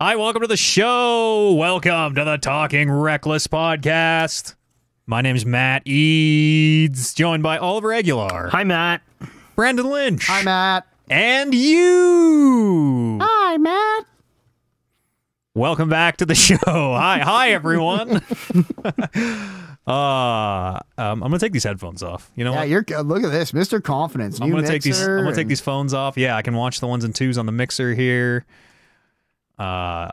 Hi, welcome to the show. Welcome to the Talking Reckless podcast. My name's Matt Eades, joined by Oliver Aguilar, Hi, Matt. Brandon Lynch, Hi, Matt. and you. Hi, Matt. Welcome back to the show. Hi, hi, everyone. uh, um, I'm gonna take these headphones off. You know Yeah, what? you're good. Look at this, Mr. Confidence. I'm gonna take these. I'm gonna take these phones off. Yeah, I can watch the ones and twos on the mixer here. Uh,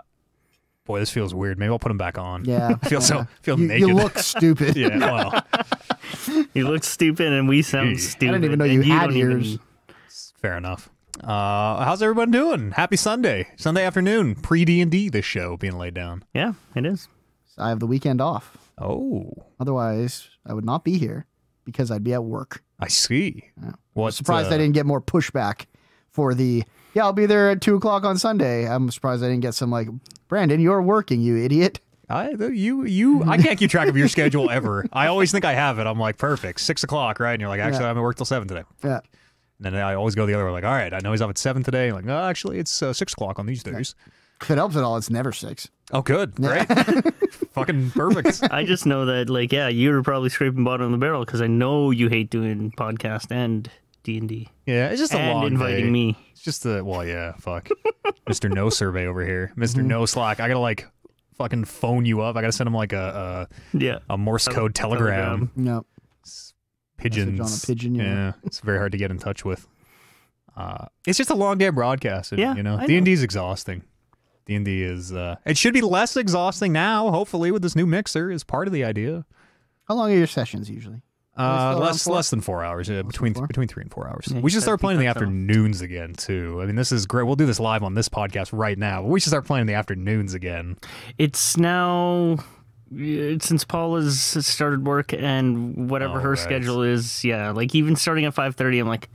boy, this feels weird. Maybe I'll put them back on. Yeah, I feel so yeah. feel You, naked. you look stupid. yeah. Well, You look stupid, and we sound Hey. stupid. I didn't even know and you had don't even- ears. fair enough. Uh, how's everyone doing? Happy Sunday, Sunday afternoon, pre D and D. This show being laid down. Yeah, it is. I have the weekend off. Oh, Otherwise, I would not be here because I'd be at work. I see. Yeah. What? Surprised uh, I didn't get more pushback for the. Yeah, I'll be there at two o'clock on Sunday. I'm surprised I didn't get some like, Brandon, you're working, you idiot. I you you I can't keep track of your schedule ever. I always think I have it. I'm like perfect, six o'clock, right? And you're like, actually, Yeah. I'm at work till seven today. Yeah. And then I always go the other way, like, all right, I know he's up at seven today. Like, no, actually, it's uh, six o'clock on these days. If it helps at all, it's never six. Oh, good, great, fucking perfect. I just know that, like, yeah, you're probably scraping bottom of the barrel because I know you hate doing podcast and D and D Yeah, it's just a and long inviting day. me. It's just a well, yeah, fuck, Mister No Survey over here, Mister No Slack. I gotta like fucking phone you up. I gotta send him like a Yeah, a, a Morse code telegram. No. Pigeons. on a pigeon, yeah. it's very hard to get in touch with. Uh, it's just a long day of broadcasting. Yeah, you know, D and D is exhausting. D and D is. Uh, it should be less exhausting now. Hopefully, with this new mixer, is part of the idea. How long are your sessions usually? Uh, less less than four hours. Yeah, between four? between three and four hours. Yeah, we should start playing in the afternoons again too. I mean, this is great. We'll do this live on this podcast right now. But we should start playing in the afternoons again. it's now uh, since Paul has started work and whatever Oh, her right. schedule is. Yeah, like even starting at five thirty, I'm like.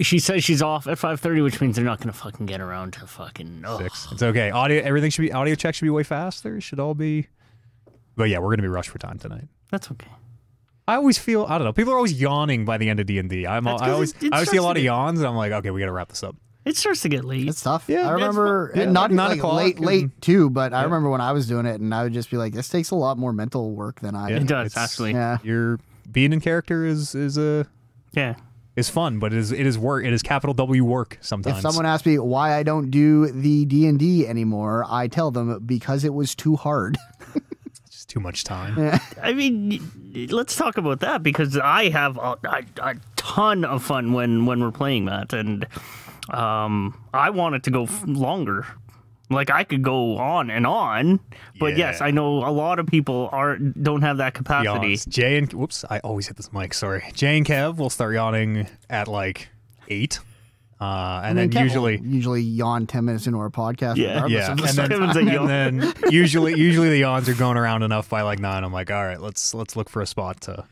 She says she's off at five thirty, which means they're not gonna fucking get around to fucking ugh. Six. It's okay. Audio. Everything should be audio check should be way faster. It should all be. But yeah, we're gonna be rushed for time tonight. That's okay. I always feel I don't know. People are always yawning by the end of D and I'm That's I 'cause always it- it I always see a lot of yawns, and I'm like, okay, we got to wrap this up. It starts to get late. It's tough. Yeah, I remember, Yeah, not nine like o'clock late, and- late too. But I remember when I was doing it, and I would just be like, "This takes a lot more mental work than I." Yeah. It does It's- actually. Yeah, Your being in character is is a Yeah. is fun, but it is it is work. It is capital W work sometimes. If someone asks me why I don't do the D and D anymore, I tell them because it was too hard. it's just too much time. I mean, let's talk about that because I have a, a, a ton of fun when when we're playing that, and um, I want it to go f- longer. Like I could go on and on, but yes, I know a lot of people are don't have that capacity. Yawns. Jay and whoops, I always hit this mic. Sorry, Jay and Kev will start yawning at like eight, uh, and I mean, then usually usually yawn ten minutes into our podcast. Yeah. yeah, of the and then, Kevin's and then usually usually the yawns are going around enough by like nine. I'm like, all right, let's let's look for a spot to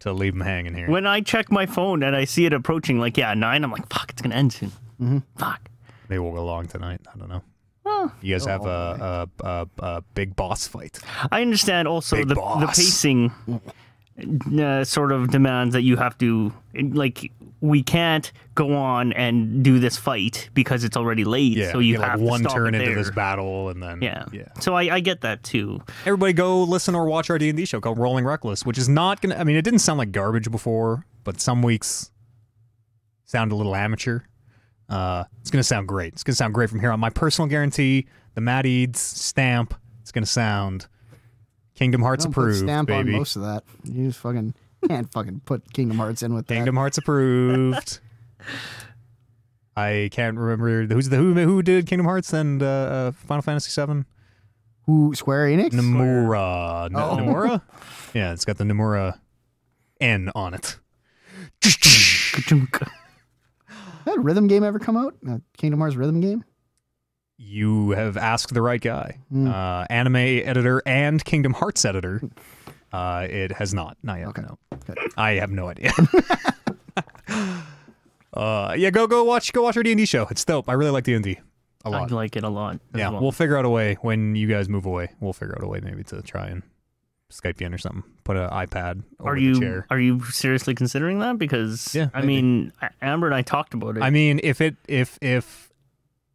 to leave them hanging here. When I check my phone and I see it approaching, like yeah, nine, I'm like, fuck, it's gonna end soon. Mm-hmm. Fuck. Maybe we'll go long tonight. I don't know. Well, You guys have Oh, a, a, a, a big boss fight. I understand also Big the, the pacing uh, sort of demands that you have to like we can't go on and do this fight because it's already late. Yeah, so you get, have like to one stop turn it into this battle, and then Yeah. yeah. So I, I get that too. Everybody go listen or watch our D and D show called Rolling Reckless, which is not gonna. I mean, it didn't sound like garbage before, but some weeks sound a little amateur. Uh, it's gonna sound great. It's gonna sound great from here on. My personal guarantee, the Matt Eades stamp. It's gonna sound Kingdom Hearts approved, stamp on most of that. You just fucking can't fucking put Kingdom Hearts in with that. Kingdom Hearts approved. I can't remember who's the who who did Kingdom Hearts and uh, uh, Final Fantasy VII. Who Square Enix? Nomura. N- Oh. Nomura? Yeah, it's got the Nomura N on it. That rhythm game ever come out? Uh, Kingdom Hearts rhythm game? You have asked the right guy. Hmm. Uh, anime editor and Kingdom Hearts editor. Uh, it has not. Not yet. Okay. No. Good. I have no idea. uh, yeah, go go watch go watch our D and D show. It's dope. I really like D and D a I lot. I like it a lot. as Yeah, well. we'll figure out a way when you guys move away. We'll figure out a way maybe to try and Skype you in or something. Put an iPad over are the you chair. are you seriously considering that? Because Yeah, I maybe. mean, A- Amber and I talked about it. I mean, if it if if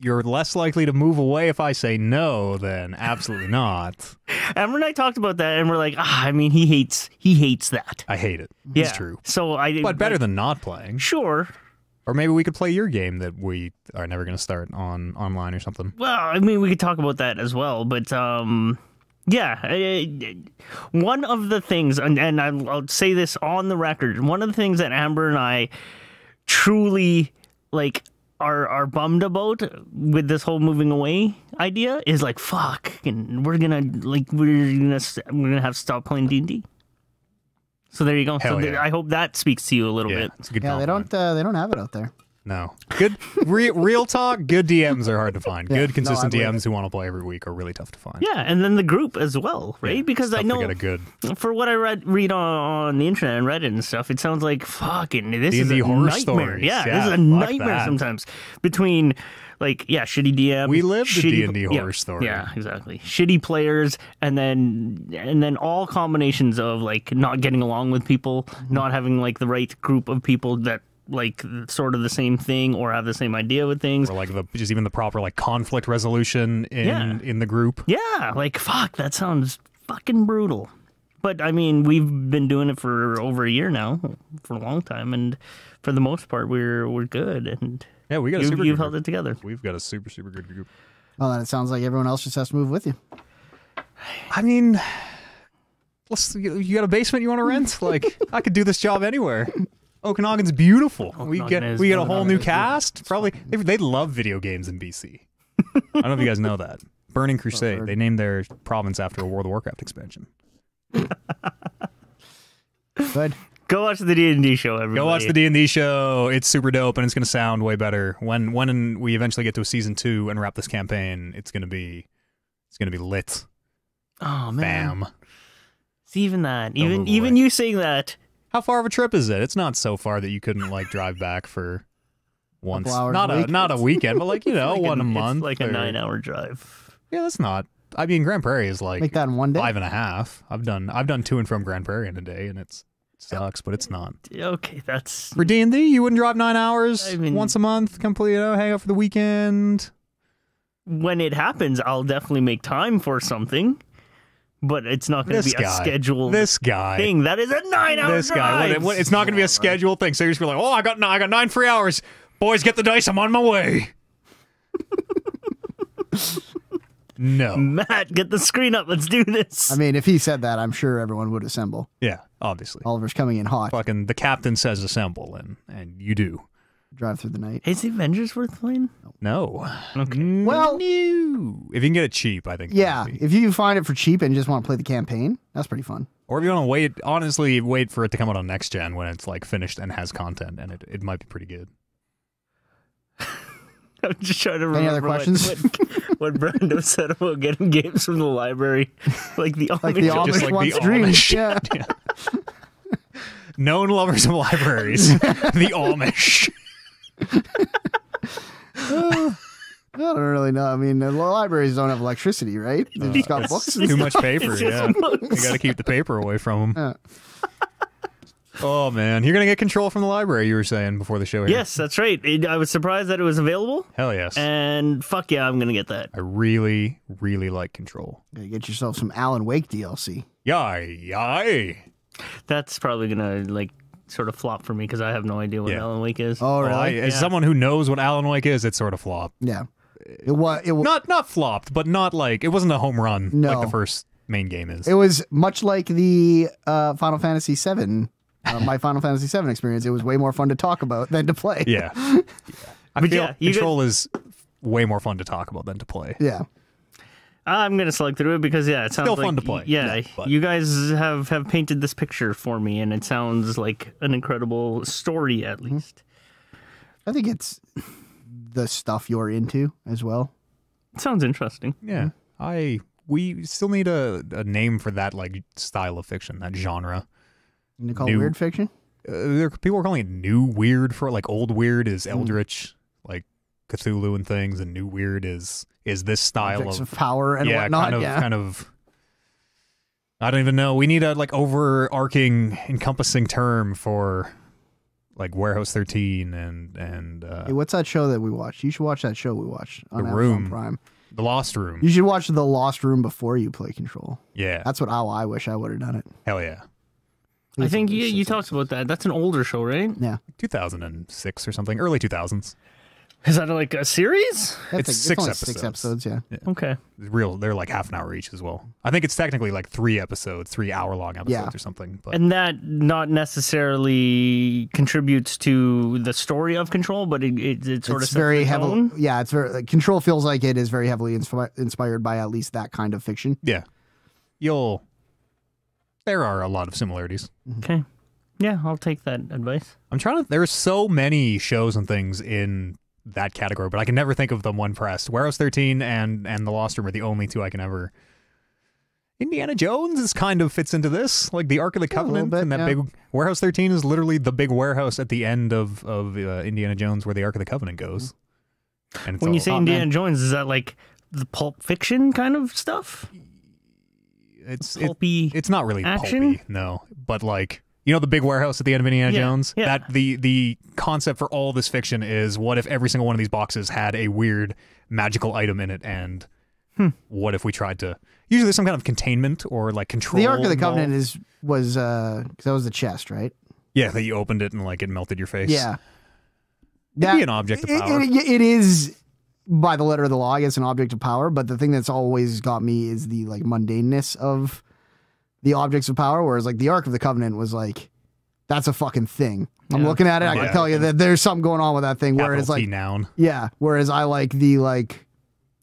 you're less likely to move away if I say no than absolutely not. Amber and I talked about that, and we're like, ah, I mean, he hates he hates that. I hate it. Yeah, It's true. So I But better than not playing. sure. Or maybe we could play your game that we are never going to start on online or something. Well, I mean, we could talk about that as well, but um, yeah, I- I- one of the things, and, and I'll, I'll say this on the record, one of the things that Amber and I truly like are are bummed about with this whole moving away idea is like fuck, and we're gonna like we're gonna we're gonna have to stop playing D and D. So there you go. Hell so th- I hope that speaks to you a little Yeah, bit. it's a good Yeah, they don't. Uh, they don't have it out there. No. Good re- real talk, good DMs are hard to find. Yeah, good consistent I believe DMs who want to play every week are really tough to find. Yeah, and then the group as well, right? Yeah, because I know get a good for what I read read on, on the internet and Reddit and stuff, it sounds like fucking this is D&D a horror nightmare. stories. Yeah, Yeah, this is a nightmare that. sometimes between like yeah, shitty DMs. We live the shitty- D&D yeah, horror story. Yeah, exactly. Shitty players, and then and then all combinations of like not getting along with people, Mm-hmm. not having like the right group of people that like sort of the same thing or have the same idea with things. or like the just even the proper like conflict resolution in Yeah. in the group. Yeah, like fuck, that sounds fucking brutal. But I mean, we've been doing it for over a year now, for a long time, and for the most part, we're we're good, and Yeah, we got a you've, super you've held group. it together. We've got a super super good group. Well, then it sounds like everyone else just has to move with you. I mean, let's you, you got a basement you want to rent? Like I could do this job anywhere. Okanagan's beautiful. we Okanagan get is we get a beautiful. whole new cast. Probably they, they love video games in BC. I don't know if you guys know that. Burning Crusade. heard. They named their province after a World of Warcraft expansion. Good. Go watch the D and D show, everybody. Go watch the D and D show. It's super dope, and it's going to sound way better when when we eventually get to a season two and wrap this campaign. It's going to be it's going to be lit. Oh man, Bam. see even that, Don't even move even you saying that, How far of a trip is it? It's not so far that you couldn't like drive back for once. hours Not a a not a weekend, but like you know, like one a, it's month. like a nine-hour drive. Yeah, that's not. I mean, Grande Prairie is like Make that in one day. five and a half. I've done I've done to and from Grande Prairie in a day, and it's it sucks, but it's not. Okay, that's For D and D, you wouldn't drive nine hours I mean- once a month, complete, you know, hang out for the weekend. when it happens. I'll definitely make time for something, but it's not going to This be a guy. scheduled This guy. thing. That is a nine-hour this guy. drive. What- what- it's not going to be a scheduled thing. So you're just gonna be like, oh, I got nine, I got nine free hours. Boys, get the dice. I'm on my way. no. Matt, get the screen up. Let's do this. I mean, if he said that, I'm sure everyone would assemble. Yeah, obviously. Oliver's coming in hot. Fucking the captain says assemble, and and you do. Drive through the night. Is the Avengers worth playing? No. Okay. Well- no. If you can get it cheap, I think. Yeah, if you find it for cheap and just want to play the campaign, that's pretty fun. Or if you want to wait, honestly, wait for it to come out on next gen when it's like finished and has content, and it, it might be pretty good. I'm just trying to remember Any other questions? What, what, Brando said about getting games from the library, like the Like the Amish- Just like wants the dreams. Amish. Yeah. Known lovers of libraries, the Amish. I don't really know. I mean, the libraries don't have electricity, right? They just got uh, books. Too much paper. It's Yeah, books. you got to keep the paper away from them. Yeah. Oh man, you're gonna get control from the library. You were saying before the show. Here. Yes, that's right. It, I was surprised that it was available, Hell yes. and fuck yeah, I'm gonna get that. I really, really like control. Gotta get yourself some Alan Wake DLC. Yay, yay. That's probably gonna like sort of flop for me because I have no idea what Yeah. Alan Wake is. Oh, Well, I, as Yeah. someone who knows what Alan Wake is, it sort of flopped. yeah. It was. It, wa- Not not flopped, but not like it wasn't a home run No. like the first main game is. it was much like the uh, Final Fantasy VII. Uh, my Final Fantasy VII experience. It was way more fun to talk about than to play. yeah. yeah. I But feel yeah, you control is way more fun to talk about than to play. Yeah. I'm gonna select through it because yeah, it sounds Still like fun to play. Yeah, Yeah, you guys have have painted this picture for me, and it sounds like an incredible story at Mm-hmm. least. I think it's the stuff you're into as well. It sounds interesting. Yeah. I we still need a, a name for that like style of fiction, that genre. You call it weird fiction? Uh, there, people are calling it new weird for like old weird is Hmm. Eldritch, like Cthulhu and things, and new weird is is this style Objects of of power and yeah, whatnot. kind of yeah. kind of. I don't even know. We need a like overarching, encompassing term for like Warehouse 13 and and uh, Hey, what's that show that we watched? You should watch that show we watched on The Amazon Room. Prime. The Lost Room. You should watch The Lost Room before you play Control. Yeah, That's what how I wish I would have done it. hell yeah. I think you you talked about that. That's an older show, right? Yeah, 2006 or something, early 2000s. Is that like a series? That's It's six only episodes. Six episodes, yeah. Okay. Real, they're like half an hour each as well. I think it's technically like three episodes, three hour long episodes Yeah. or something. But And that not necessarily contributes to the story of Control, but it, it, it sort it's of very heavily. Yeah, it's very. Control feels like it is very heavily inspi- inspired by at least that kind of fiction. yeah, you'll. There are a lot of similarities. Mm-hmm. Okay. Yeah, I'll take that advice. I'm trying to. There's so many shows and things in that category, but I can never think of them when pressed. Warehouse 13 and and The Lost Room are the only two I can ever. Indiana Jones is kind of fits into this, like the Ark of the a little Covenant, bit, and that yeah. big Warehouse 13 is literally the big warehouse at the end of of uh, Indiana Jones where the Ark of the Covenant goes. And When you say Indiana man. Jones, is that like the pulp fiction kind of stuff? it's it- Pulpy. it's not really action? pulpy, no, but like you know the big warehouse at the end of Indiana Yeah, Jones. yeah. That the the concept for all this fiction is what if every single one of these boxes had a weird magical item in it, and Hmm. what if we tried to usually there's some kind of containment or like control. The Ark of the. Covenant is was uh 'cause that was the chest, right? yeah that you opened it and like it melted your face. Yeah. It'd be an object of it- power. it- it is by the letter of the law, I guess, an object of power. But the thing that's always got me is the like mundaneness of the objects of power. Whereas like the Ark of the Covenant was like, that's a fucking thing. I'm Yeah. looking at it, I Yeah. can tell you that there's something going on with that thing. Whereas T like, noun. yeah. Whereas I like the like,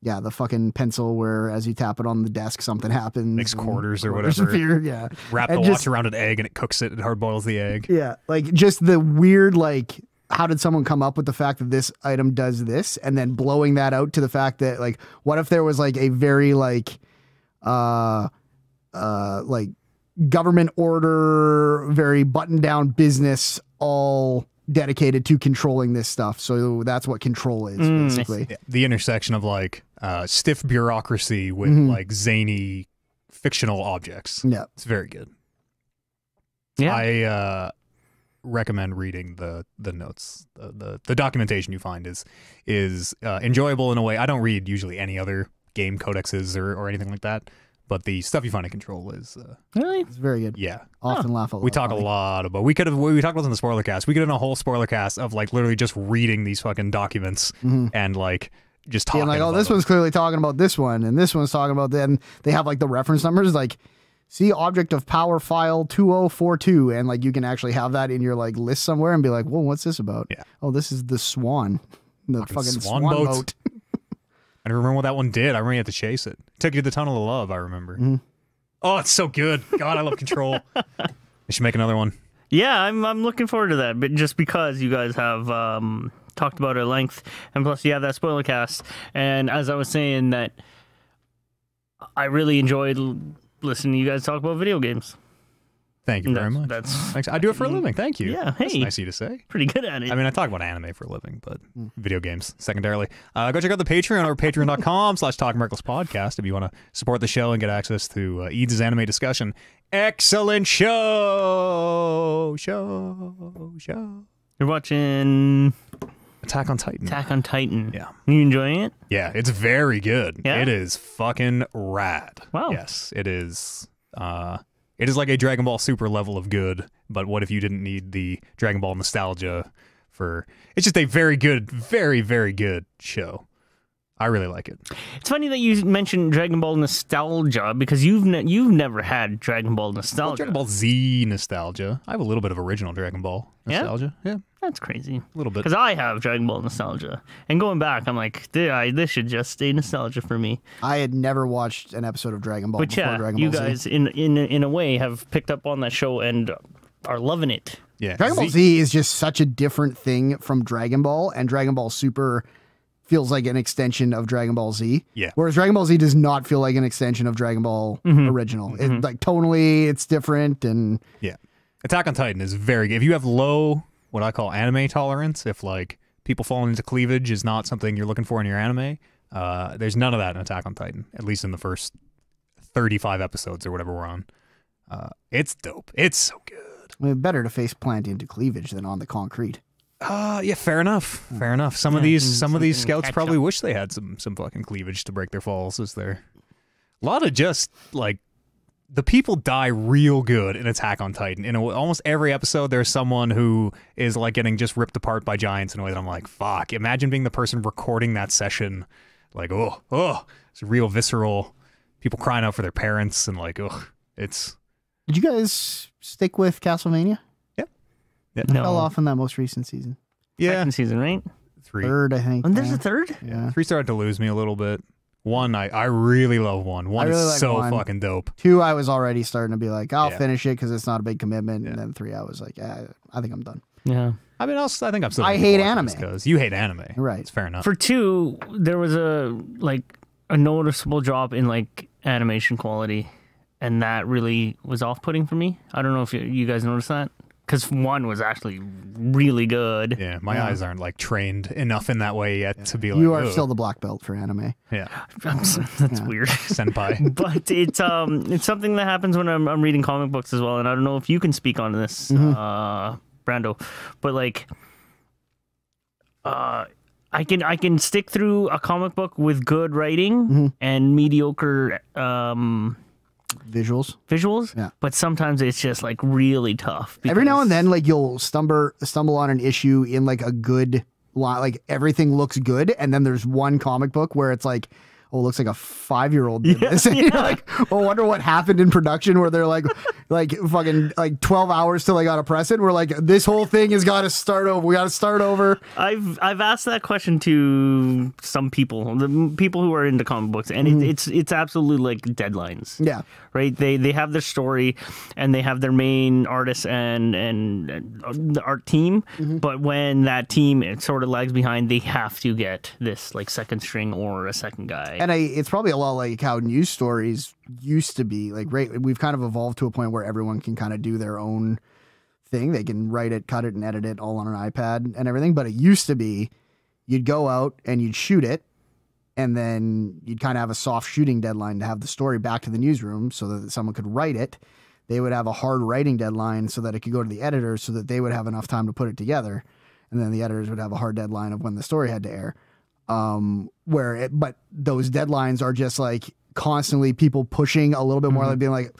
yeah, the fucking pencil where as you tap it on the desk, something happens. Makes and quarters or quarters whatever. appear, Yeah. Wrap the and watch around an egg and it cooks it. It hard boils the egg. Yeah, like just the weird like how did someone come up with the fact that this item does this and then blowing that out to the fact that like what if there was like a very like uh uh like government order very buttoned down business all dedicated to controlling this stuff. So that's what control is Mm, basically. The intersection of like uh, stiff bureaucracy with Mhm. like zany fictional objects. Yeah. It's very good. Yeah. I uh, recommend reading the the notes. The, the the documentation you find is is uh, enjoyable in a way. I don't read usually any other game codexes or, or anything like that, but the stuff you find in Control is uh, really? It's very good. yeah. Often laugh a lot. We talk a lot about. We could have. We talked about this in the spoiler cast. We could have done a whole spoiler cast of like literally just reading these fucking documents Mhm. and like just talking. being like, oh, this them. one's clearly talking about this one, and this one's talking about then they have like the reference numbers, like see object of power file 2042. And like you can actually have that in your like list somewhere and be like, well, what's this about? Yeah. Oh, this is the swan. The Fucking fucking, swan swan, boat. boat. I don't remember what that one did. I remember you had to chase it. Took you to the tunnel of love. I remember. Mhm. Oh, it's so good. God, I love Control. they should make another one. Yeah, I'm I'm looking forward to that, but just because you guys have um, talked about it at length, and plus you have that spoiler cast, and as I was saying that I really enjoyed listening to you guys talk about video games. Thank you very That's- much. That's Thanks. I do it for a living. Thank you. Yeah, That's hey. nice of you to say. pretty good at it. I mean, I talk about anime for a living, but video games secondarily. Uh, go check out the Patreon or patreon.com slash Talking Reckless Podcast if you want to support the show and get access to uh, Eades' anime discussion. Excellent show! Show! Show! You're watching Attack on Titan. Attack on Titan. Yeah. You enjoying it? Yeah, it's very good. Yeah? It is fucking rad. Wow. Yes, it is. Uh, it is like a Dragon Ball Super level of good, but what if you didn't need the Dragon Ball nostalgia for? It's just a very good, very very good show. I really like it. It's funny that you mentioned Dragon Ball nostalgia because you've ne- you've never had Dragon Ball Well, nostalgia. Dragon Ball Z nostalgia. I have a little bit of original Dragon Ball nostalgia. Yeah, yeah. That's crazy. a little bit. Because I have Dragon Ball nostalgia, and going back, I'm like, "Dude, I, this should just stay nostalgia for me. I had never watched an episode of Dragon Ball But before yeah, Dragon you Ball Z. guys, in in in a way, have picked up on that show and are loving it. Yeah, Dragon Ball Z is just such a different thing from Dragon Ball, and Dragon Ball Super feels like an extension of Dragon Ball Z. Yeah. Whereas Dragon Ball Z does not feel like an extension of Dragon Ball original. It, like tonally, it's different, and Yeah. Attack on Titan is very good. If you have low, what I call anime tolerance, if like people falling into cleavage is not something you're looking for in your anime, uh, there's none of that in Attack on Titan, at least in the first 35 episodes or whatever we're on. Uh, it's dope. It's so good. I mean, better to face plant into cleavage than on the concrete. Uh, yeah, fair enough. Hmm. Fair enough. Some of these, some of mm-hmm. these mm-hmm. scouts probably up. wish they had some some fucking cleavage to break their falls. Is there a lot of just like the people die real good in Attack on Titan. In a, almost every episode, there's someone who is like getting just ripped apart by giants in a way that I'm like, fuck. Imagine being the person recording that session. Like, oh, oh, it's real visceral. People crying out for their parents and like, oh, it's Did you guys stick with Castlevania? No. Fell off in that most recent season. yeah, Second season, right? three. Third, I think. And there's yeah. a third. yeah. Three started to lose me a little bit. One, I, I really love one. One really is like so one. fucking dope. Two, I was already starting to be like, I'll Yeah. finish it because it's not a big commitment. And then three, I was like, yeah, I think I'm done. Yeah. I mean, I'll, I think I'm still. I hate anime. because you hate anime, Right. It's fair enough. For two, there was a like a noticeable drop in like animation quality, and that really was off-putting for me. I don't know if you, you guys noticed that because one was actually really good. yeah, my Yeah. eyes aren't like trained enough in that way yet to be like. you are "Ugh." still the black belt for anime. yeah, I'm That's weird. senpai. but it's um it's something that happens when I'm I'm reading comic books as well, and I don't know if you can speak on this, uh, Brando, but like, uh, I can I can stick through a comic book with good writing and mediocre um Visuals. visuals, Yeah. but sometimes it's just like really tough. Every now and then, like you'll stumble stumble on an issue in like a good lot, like everything looks good, and then there's one comic book where it's like, oh, it looks like a five year old did Yeah, this. And you're like, oh, wonder what happened in production where they're like, like fucking like twelve hours till they got to press it. We're like, this whole thing has got to start over. We got to start over. I've I've asked that question to some people, the people who are into comic books, and it, mm-hmm. it's it's absolutely like deadlines. Yeah. right? They they have their story, and they have their main artist and and, and uh, the art team. Mm-hmm. But when that team it sort of lags behind, they have to get this like second string or a second guy. And I, it's probably a lot like how news stories used to be. Like, right, we've kind of evolved to a point where everyone can kind of do their own thing. They can write it, cut it, and edit it all on an iPad and everything. But it used to be you'd go out and you'd shoot it, and then you'd kind of have a soft shooting deadline to have the story back to the newsroom so that someone could write it. They would have a hard writing deadline so that it could go to the editor so that they would have enough time to put it together. And then the editors would have a hard deadline of when the story had to air um where it but those deadlines are just like constantly people pushing a little bit more like being like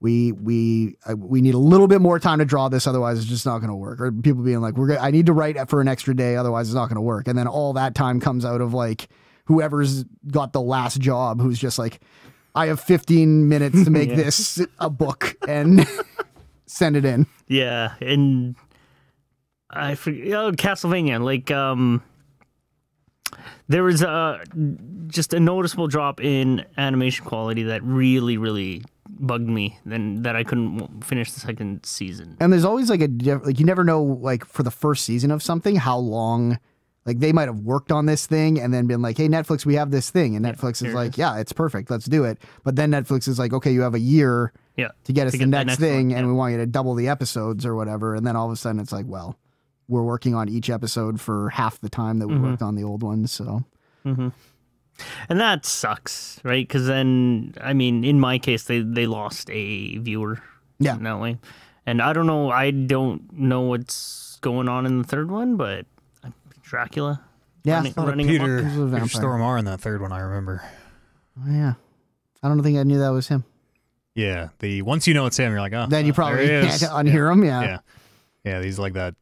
we we uh, we need a little bit more time to draw this otherwise it's just not going to work or people being like we're gonna, I need to write for an extra day otherwise it's not going to work and then all that time comes out of like whoever's got the last job who's just like I have 15 minutes to make Yeah. this a book and send it in yeah, and I forget oh, Castlevania. Like um, there was a just a noticeable drop in animation quality that really really bugged me. Then that I couldn't finish the second season. And there's always like a like you never know like for the first season of something how long like they might have worked on this thing and then been like, "Hey Netflix, we have this thing." And Netflix here is like, is. "Yeah, it's perfect. Let's do it." But then Netflix is like, "Okay, you have a year Yeah, to get us To the get the next, next thing one, and yeah. we want you to double the episodes or whatever." And then all of a sudden it's like, "Well, we're working on each episode for half the time that we Mm-hmm. worked on the old ones." So, and that sucks, right? Because then, I mean, in my case, they they lost a viewer. Yeah. in that way. And I don't know. I don't know what's going on in the third one, but Dracula. yeah. Running- running Peter, amok. A Peter vampire. Stormare in that third one. I remember. Oh, yeah. I don't think I knew that was him. Yeah, the once you know it's him, you're like, oh, Then you uh, probably can't is. unhear him. Yeah. Yeah, yeah, he's like that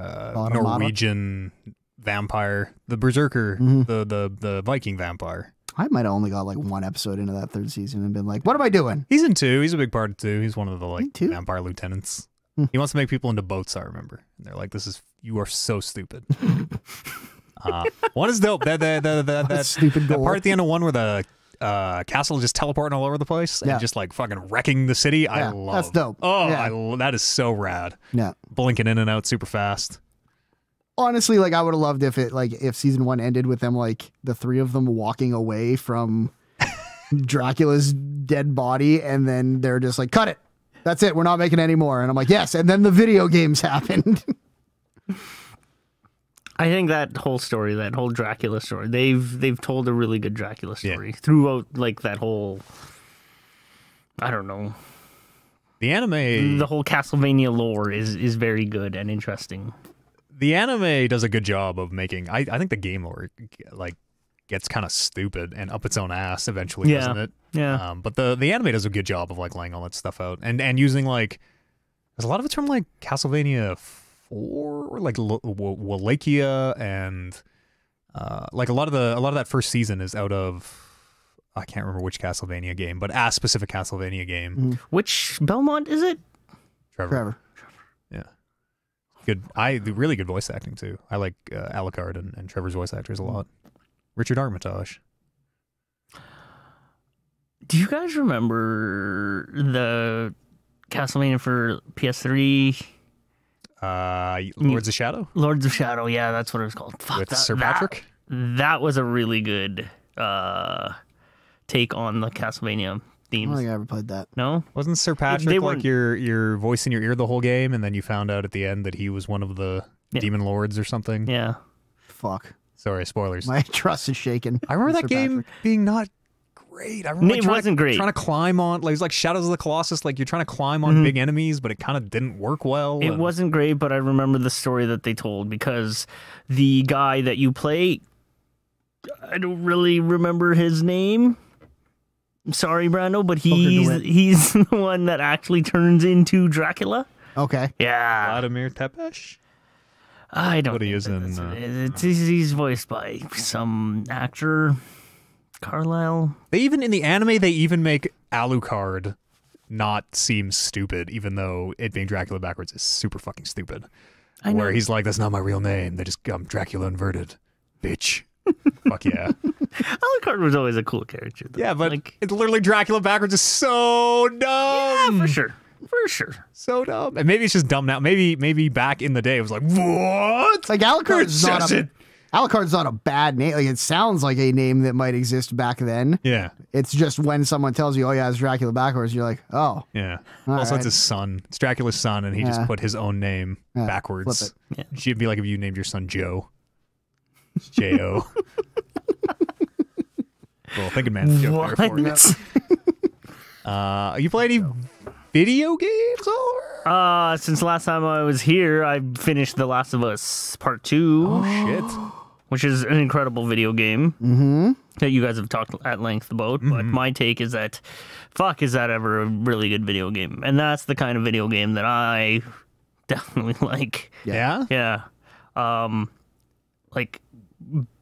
uh. Norwegian vampire, the berserker, Mhm. the the the Viking vampire. I might have only got like one episode into that third season and been like, "What am I doing?" He's in two. He's a big part of two. He's one of the like vampire lieutenants. Hmm. He wants to make people into boats. I remember, and they're like, "This is you are so stupid." uh, one is dope. That that that that, that, stupid that goal. part at the end of one where the uh, castle just teleporting all over the place Yeah. and just like fucking wrecking the city. I Yeah, love. that's dope. Oh, Yeah. I lo- that is so rad. Yeah. Blinking in and out super fast. honestly, like I would have loved if it like if season one ended with them like the three of them walking away from Dracula's dead body, and then they're just like, "Cut it, that's it, we're not making any more." And I'm like, "Yes," and then the video games happened. I think that whole story, that whole Dracula story, they've they've told a really good Dracula Yeah. story throughout, like that whole. I don't know. The anime, The whole Castlevania lore is is very good and interesting. the anime does a good job of making. I, I think the game lore like gets kind of stupid and up its own ass eventually, Yeah. doesn't it? Yeah. Um, but the the anime does a good job of like laying all that stuff out and and using like there's a lot of it's from like Castlevania four, or like L- W- Wallachia and uh, like a lot of the a lot of that first season is out of I can't remember which Castlevania game, but a specific Castlevania game. Which Belmont is it? Trevor. Trevor. Yeah. Good. I really good voice acting too. I like uh, Alucard and, and Trevor's voice actors a lot. Richard Armitage. Do you guys remember the Castlevania for PS3? Uh, Lords of Shadow Lords of Shadow. Yeah, that's what it was called. Fuck, with that, Sir Patrick. That, was a really good uh, take on the Castlevania themes. I don't think I ever played that. no? Wasn't Sir Patrick they like your your voice in your ear the whole game, and then you found out at the end that he was one of the Yeah. demon lords or something? Yeah. Fuck. Sorry, spoilers. My trust is shaken. I remember Sir that game Patrick. being not great. I remember it wasn't to, great. Trying to climb on, like it was like Shadows of the Colossus. Like you're trying to climb on big enemies, but it kind of didn't work well. It and- wasn't great, but I remember the story that they told because the guy that you play, I don't really remember his name. I'm sorry, Brando, but he's he's the one that actually turns into Dracula. Okay. Yeah, Vladimir Tepesh. I don't. what he is in, uh, it. It's, he's he's voiced by some actor, Carlyle. They even in the anime they even make Alucard not seem stupid, even though it being Dracula backwards is super fucking stupid. I know. Where he's like, "That's not my real name. They just I'm Dracula inverted, bitch." Fuck yeah, Alucard was always a cool character. Though. yeah, but like, it's literally Dracula backwards is so dumb, Yeah, for sure, for sure. so dumb. And maybe it's just dumb now. Maybe maybe back in the day it was like, "What?" Like Alucard's It not a it. Alucard's not a bad name. Like it sounds like a name that might exist back then. Yeah, It's just when someone tells you, "Oh yeah, it's Dracula backwards," you're like, "Oh, yeah. Also, right. it's his son. It's Dracula's son, and he just put his own name Yeah, backwards. flip it. It'd be like if you named your son Joe. J O. well, thinking man joke there for you. What? Uh, you play any video games or? Uh, since last time I was here, I finished The Last of Us Part Two, Oh shit! Which is an incredible video game mm-hmm. that you guys have talked at length about. But my take is that, fuck, is that ever a really good video game? And that's the kind of video game that I definitely like. Yeah. Yeah. Um, like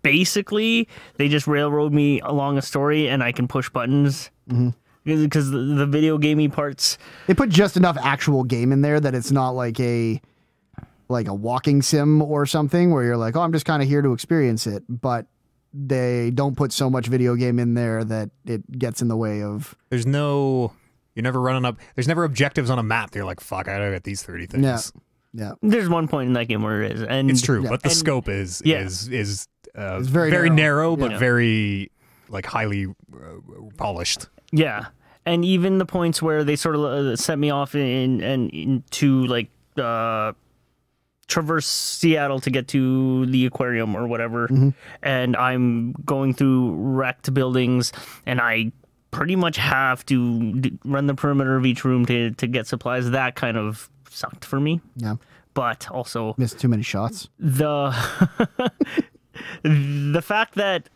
basically, they just railroad me along a story, and I can push buttons. Because the, the video gamey parts, They put just enough actual game in there that it's not like a like a walking sim or something where you're like, "Oh, I'm just kind of here to experience it," but they don't put so much video game in there that it gets in the way of There's no. You're never running up. There's never objectives on a map. You're like, fuck, I gotta get these thirty things. Yeah. yeah. there's one point in that game where it is, and It's true, Yeah. but the And- scope is Yeah. is is uh, It's very very, narrow. narrow, but Yeah. very like highly uh, polished. Yeah, and even the points where they sort of uh, set me off in and into like uh, traverse Seattle to get to the aquarium or whatever, mm-hmm. and I'm going through wrecked buildings, and I pretty much have to d- run the perimeter of each room to to get supplies. That kind of sucked for me, Yeah. but also Missed too many shots. the the fact that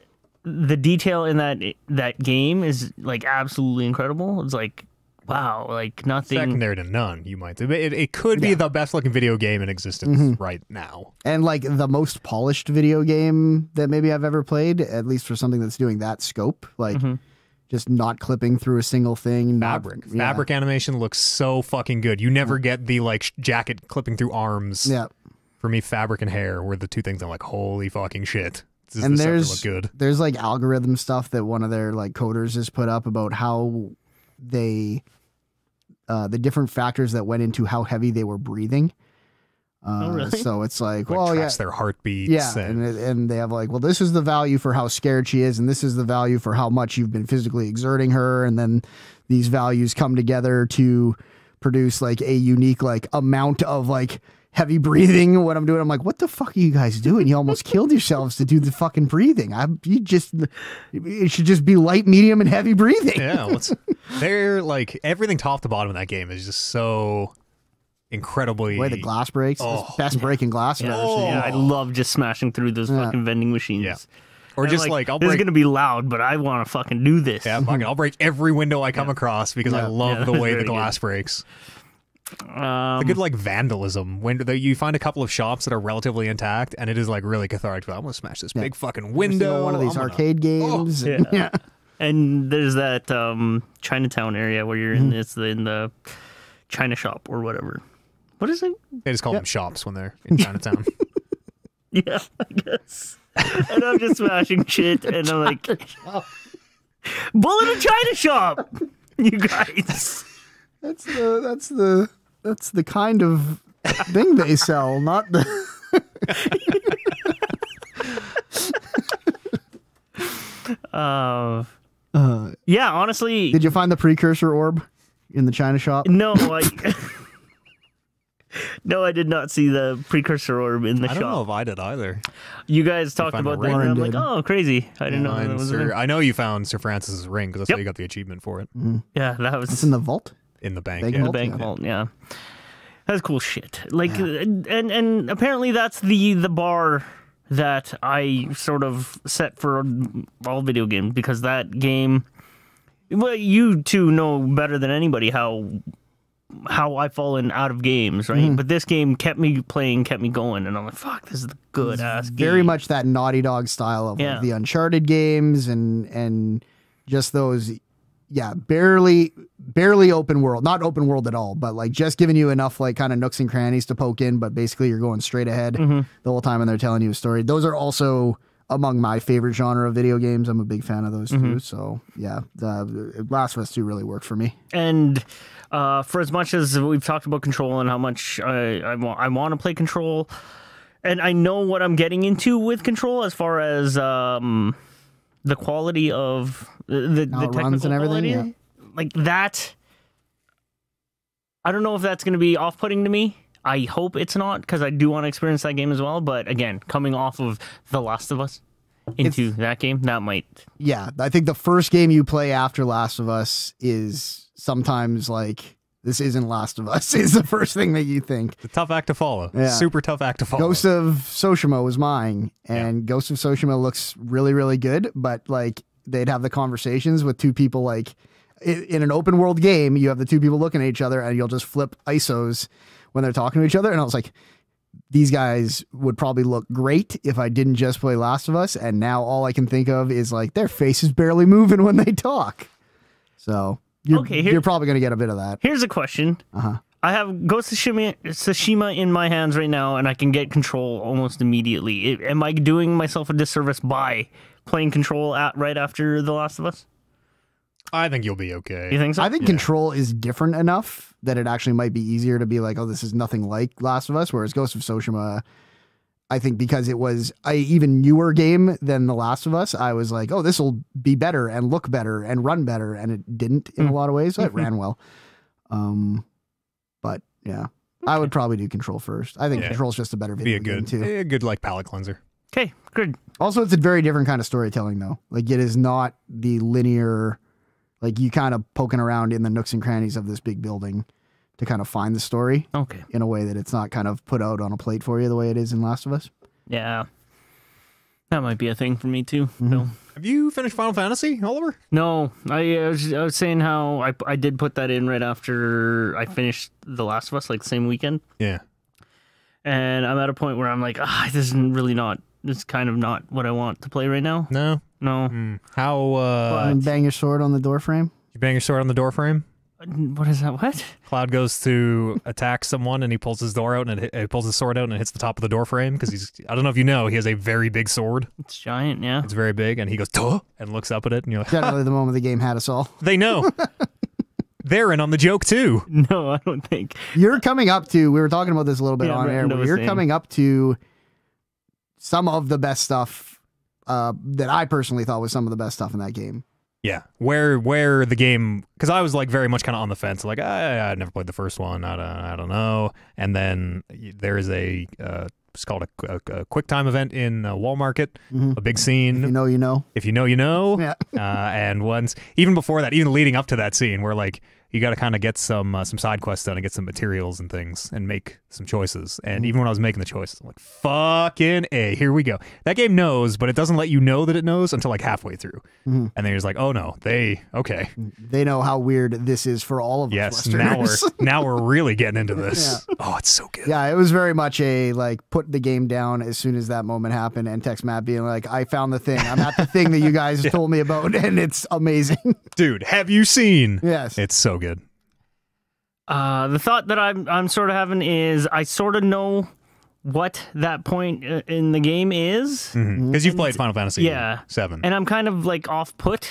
the detail in that that game is like absolutely incredible. It's like wow, like nothing. Secondary to none, you might. It, it could be the best looking video game in existence Mm-hmm. right now. And like the most polished video game that maybe I've ever played, at least for something that's doing that scope, like just not clipping through a single thing. not- Fabric, yeah. fabric animation looks so fucking good. You never get the like jacket clipping through arms. Yeah. For me, fabric and hair were the two things I'm like, holy fucking shit. Does and this ever there's look good? there's like algorithm stuff that one of their like coders has put up about how they uh, the different factors that went into how heavy they were breathing. Uh, Oh, really? So it's like, Like well, yeah, tracks their heartbeats. yeah, and, and and they have like, well, this is the value for how scared she is, and this is the value for how much you've been physically exerting her, and then these values come together to produce like a unique like amount of like heavy breathing when I'm doing. I'm like, what the fuck are you guys doing? You almost killed yourselves to do the fucking breathing. I you just it should just be light, medium, and heavy breathing. Yeah, let's, they're like everything top to bottom in that game is just so incredibly. The way the glass breaks, It's Oh. best breaking glass I've Yeah, ever oh, seen. yeah, I love just smashing through those Yeah. fucking vending machines. Yeah. or And, just like, I'll this is gonna be loud, but I want to fucking do this. yeah, fucking, I'll break every window I come across because I love Yeah, the way the very good. glass breaks. Um, The good like vandalism when the, you find a couple of shops that are relatively intact, and it is like really cathartic. I'm gonna smash this big fucking window. one of these I'm gonna- arcade games. yeah. yeah. and there's that um, Chinatown area where you're in this in the China shop or whatever. What is it? They just call them shops when they're in Chinatown. Yeah, I guess. and I'm just smashing shit, and I'm like, bullet in China shop, you guys. That's the that's the that's the kind of thing they sell, not the Uh, uh, yeah, honestly, Did you find the precursor orb in the China shop? no, I. No, I did not see the precursor orb in the shop. I don't know if I did either. You guys talked about that, and I'm Warren like, oh, crazy! I didn't know that was Sir- there. I know you found Sir Francis's ring because that's Yep. how you got the achievement for it Yeah, that was It's in the vault. In the bank. Bank yeah. the bank Yeah. vault. Yeah, that's cool shit. Like, and and apparently that's the the bar that I sort of set for all video games because that game. Well, you two know better than anybody how how I've fallen out of games, right? Mm-hmm. But this game kept me playing, kept me going, and I'm like, fuck, this is the good ass game. Very much that Naughty Dog style of like, the Uncharted games and and just those yeah, barely barely open world. Not open world at all, but like just giving you enough like kind of nooks and crannies to poke in, but basically you're going straight ahead Mm-hmm. the whole time and they're telling you a story. Those are also among my favorite genre of video games. I'm a big fan of those Mm-hmm. too. So yeah, the Last of Us 2 really worked for me. and uh, for as much as we've talked about control and how much I I, wa- I want to play control, and I know what I'm getting into with control as far as um, the quality of the the, the technical and everything, quality, like that. I don't know if that's going to be off-putting to me. I hope it's not because I do want to experience that game as well. But again, coming off of The Last of Us into that game, that might yeah, I think the first game you play after Last of Us is sometimes like this isn't Last of Us is the first thing that you think. A tough act to follow. Yeah. Super tough act to follow. Ghost of Tsushima was mine, and Ghost of Tsushima looks really, really good. But like, they'd have the conversations with two people. Like, in an open world game, you have the two people looking at each other, and you'll just flip ISOs when they're talking to each other. And I was like, these guys would probably look great if I didn't just play Last of Us. And now all I can think of is like their faces barely moving when they talk. So you're, Okay, here- you're probably gonna get a bit of that. Here's a question. Uh-huh. I have Ghost of Tsushima, Tsushima in my hands right now, and I can get control almost immediately. I- Am I doing myself a disservice by playing control at right after The Last of Us? I think you'll be okay. You think so? I think Control is different enough that it actually might be easier to be like, oh, this is nothing like Last of Us. Whereas Ghost of Tsushima, I think because it was a even newer game than The Last of Us, I was like, oh, this will be better and look better and run better, and it didn't in a lot of ways. So it ran well. Um, but yeah, I would probably do Control first. I think Yeah. Control's just a better be video a game good, too. a good like palate cleanser. okay, good. Also, it's a very different kind of storytelling, though. Like, it is not the linear, like, you kind of poking around in the nooks and crannies of this big building to kind of find the story Okay, in a way that it's not kind of put out on a plate for you the way it is in Last of Us. yeah, that might be a thing for me too. Mm-hmm. So. Have you finished Final Fantasy, Oliver? No, I, I was I was saying how I I did put that in right after I finished The Last of Us, like the same weekend, Yeah. and I'm at a point where I'm like, ah, this is really not. This kind of not what I want to play right now. No. No, Hmm. How uh, And bang your sword on the door frame. you bang your sword on the door frame? What is that? What? Cloud goes to attack someone and he pulls his door out and it, hit- he pulls his sword out and it hits the top of the door frame because he's I don't know if you know he has a very big sword. It's giant, yeah. It's very big and he goes Duh! and looks up at it and you're like Generally, the moment the game had us all. they know. They're in on the joke too. No, I don't think. You're coming up to, we were talking about this a little bit Yeah, on air, Brendan but was you're saying. coming up to some of the best stuff uh, that I personally thought was some of the best stuff in that game. Yeah, where where the game because I was like very much kind of on the fence, like I I never played the first one, I don't I don't know, and then there is a uh, it's called a, a, a quick time event in uh, Wall Market, Mhm. a big If scene. you know, you know. if you know, you know. Yeah. uh, and once, even before that, even leading up to that scene, where like you got to kind of get some uh, some side quests done and get some materials and things and make some choices. Mm-hmm. And even when I was making the choices, I'm like, fucking a, here we go. That game knows, but it doesn't let you know that it knows until like halfway through. Mhm. And then you're like, oh no, they okay, They know how weird this is for all of us yes, now we're now we're really getting into this. Oh, it's so good. yeah, it was very much a like put the game down as soon as that moment happened and text Matt being like, I found the thing. I'm at the thing that you guys told me about and it's amazing. Dude, have you seen? yes. It's so good. Uh, the thought that I'm I'm sort of having is I sort of know what that point uh, in the game is, Because Mm-hmm. you've played Final Fantasy Yeah. seven. and I'm kind of like off put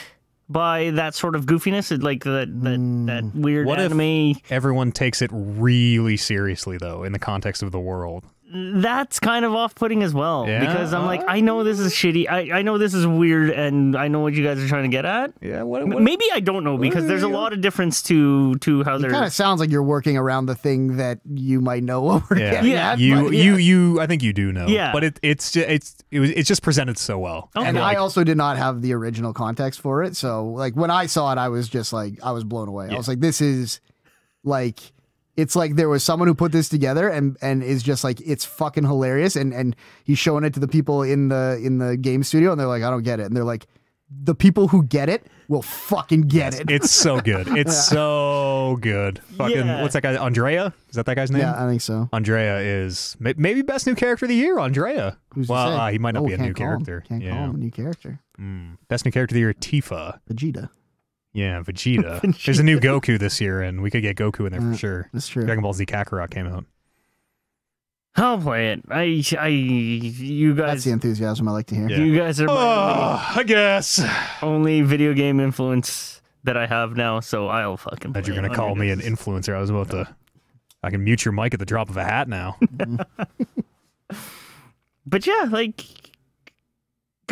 by that sort of goofiness, it- like that that, that weird What if- anime. Everyone takes it really seriously, though, in the context of the world. That's kind of off putting as well Yeah? because I'm like I know this is shitty. I, I know this is weird, and I know what you guys are trying to get at. Yeah, what? M- Maybe I don't know because there's a lot of difference to to how It they're kind of sounds like you're working around the thing that you might know what we're Yeah, getting Yeah, at, you, but yeah. you, you. I think you do know. Yeah. but it, it's just, it's, it was, it's just presented so well. Okay. And like- I also did not have the original context for it. So like when I saw it, I was just like I was blown away. I was like, this is like it's like there was someone who put this together and and is just like it's fucking hilarious and and he's showing it to the people in the in the game studio and they're like, I don't get it. And they're like, the people who get it will fucking get it. It's so good. It's so good. Fucking, Yeah. what's that guy? Andrea? Is that that guy's name? Yeah, I think so. Andrea is maybe best new character of the year. Andrea. Who's well, uh, he might not Oh, be a new call him. character. Can't yeah. call him a new character. Mm. Best new character of the year, Tifa. Vegeta. Yeah, Vegeta. There's a new Goku this year, and we could get Goku in there Uh, for sure. That's true. Dragon Ball Z Kakarot came out. I'll play it. I I you guys. That's the enthusiasm I like to hear. Yeah. you guys are my Oh, I guess. only, only video game influence that I have now, so I'll fucking. That play you're gonna call me an influencer. I was about to. I can mute your mic at the drop of a hat now. But yeah, like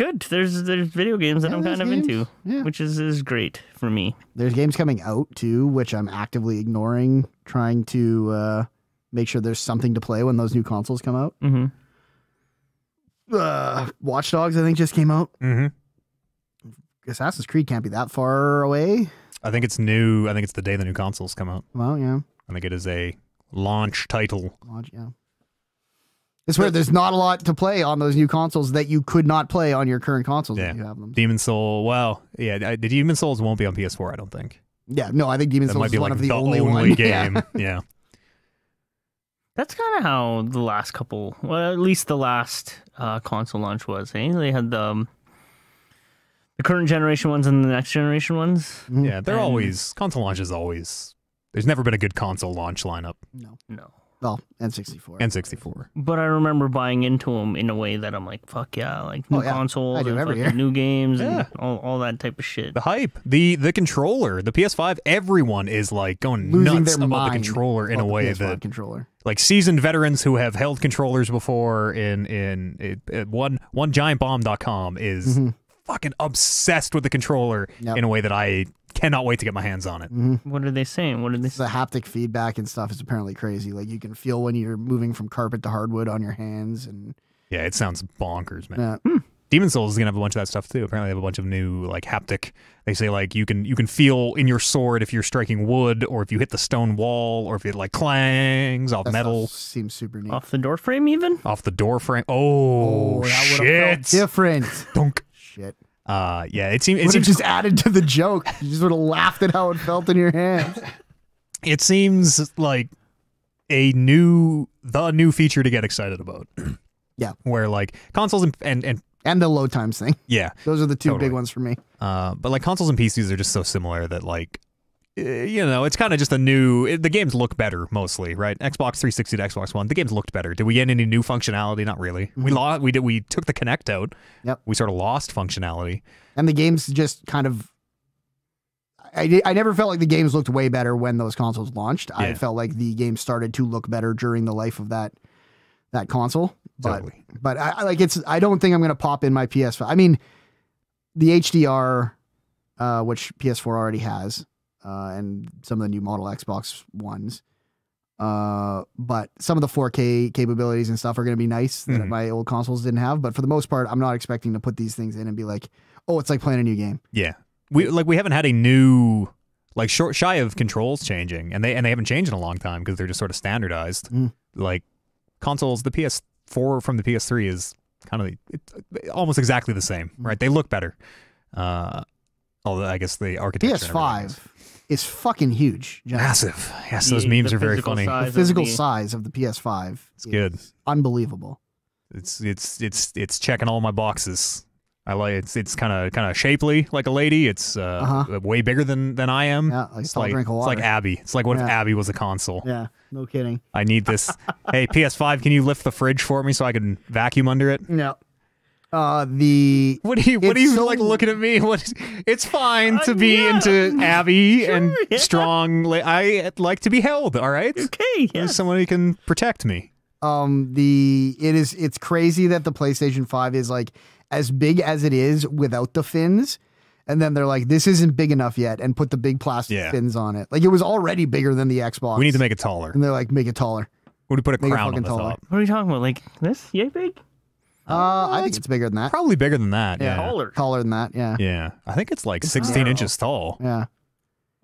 good. There's there's video games that Yeah, I'm kind of games. into, Yeah. which is is great for me. There's games coming out too, which I'm actively ignoring, trying to uh, make sure there's something to play when those new consoles come out. hmm Uh, Watch Dogs, I think, just came out. hmm Assassin's Creed can't be that far away. I think it's new. I think it's the day the new consoles come out. Well, yeah, I think it is a launch title. Watch, yeah. It's weird. There's not a lot to play on those new consoles that you could not play on your current consoles Yeah. if you have them. Demon Soul. Well, yeah, the Demon's Souls won't be on PS4. I don't think. Yeah, no, I think Demon's That Souls might is be one like of the, the only, only, one. game. Yeah. yeah. That's kind of how the last couple, well, at least the last uh, console launch was. Hey, they had the um, the current generation ones and the next generation ones. Yeah, they're And- always console launches. always. There's never been a good console launch lineup. No, No, well, N64. N64. but I remember buying into them in a way that I'm like, fuck yeah, like new Oh, yeah. consoles and fucking year. new games Yeah. and all, all that type of shit. The hype, the the controller, the PS5. Everyone is like going Losing nuts about the controller in a way PS5 that controller. like seasoned veterans who have held controllers before in in it, it, one one giantbomb.com is Mhm. Fucking obsessed with the controller Yep. in a way that I cannot wait to get my hands on it. What are they saying? What are they the haptic feedback and stuff is apparently crazy. Like you can feel when you're moving from carpet to hardwood on your hands, and Yeah, it sounds bonkers, man. uh, Demon's Souls is gonna have a bunch of that stuff too. Apparently, they have a bunch of new like haptic. They say like you can you can feel in your sword if you're striking wood or if you hit the stone wall or if it like clangs off that metal seems super neat. off the door frame even? off the door frame. Oh, that would've felt shit! different. Dunk. Shit. Uh, yeah, it seems it seems just added to the joke. You just would have laughed at how it felt in your hands. it seems like a new the new feature to get excited about. Yeah. where like consoles and and, and And the load times thing. yeah, Those are the two Totally. big ones for me. Uh, but like consoles and PCs are just so similar that like, you know, it's kind of just a new. It, the games look better mostly, right? Xbox 360 to Xbox One, the games looked better. Did we get any new functionality? Not really. We lost. We did. We took the Kinect out. Yep. We sort of lost functionality. And the games just kind of. I, I never felt like the games looked way better when those consoles launched. I felt like the games started to look better during the life of that that console. But Totally. but I, I like it's I don't think I'm gonna pop in my PS5. I mean, the HDR uh, which PS4 already has, uh, and some of the new model Xbox ones. Uh, but some of the 4K capabilities and stuff are going to be nice that Mhm. my old consoles didn't have. But for the most part, I'm not expecting to put these things in and be like, oh, it's like playing a new game. Yeah, we like we haven't had a new like short shy of controls changing, and they and they haven't changed in a long time because they're just sort of standardized. Mm. Like consoles, the PS4 from the PS3 is kind of it's almost exactly the same, Mm. right? They look better. Uh, although I guess the architecture and PS5 is fucking huge. John. massive. Yes, The- those memes the are very physical funny. size The of physical the- size of the PS5 It's good. unbelievable. It's it's it's it's checking all my boxes. I like it's it's kind of kind of shapely like a lady. It's uh, Uh-huh. way bigger than than I am. Yeah, like a it's tall like drink of it's like water. Abby. It's like what if Yeah. Abby was a console? Yeah, no kidding. I need this. hey, PS5, can you lift the fridge for me so I can vacuum under it? No. Uh, the What do you What It's are you so- like looking at me? What? It's fine to Uh, be yeah. into Abby and yeah. strong. la- I like to be held. All right, Okay, yeah. There's someone who can protect me. um the it is it's crazy that the PlayStation 5 is like as big as it is without the fins. And then they're like, this isn't big enough yet, and put the big plastic Yeah. fins on it. Like it was already bigger than the Xbox. We need to make it taller. and they're like, make it taller. We put a Make crown on the taller. top. What are you talking about? Like this? Yay big? Uh, I think it's bigger than that. Probably bigger than that. Yeah. Yeah. Taller. Taller than that, yeah. Yeah. I think it's like 16 narrow. inches tall. Yeah.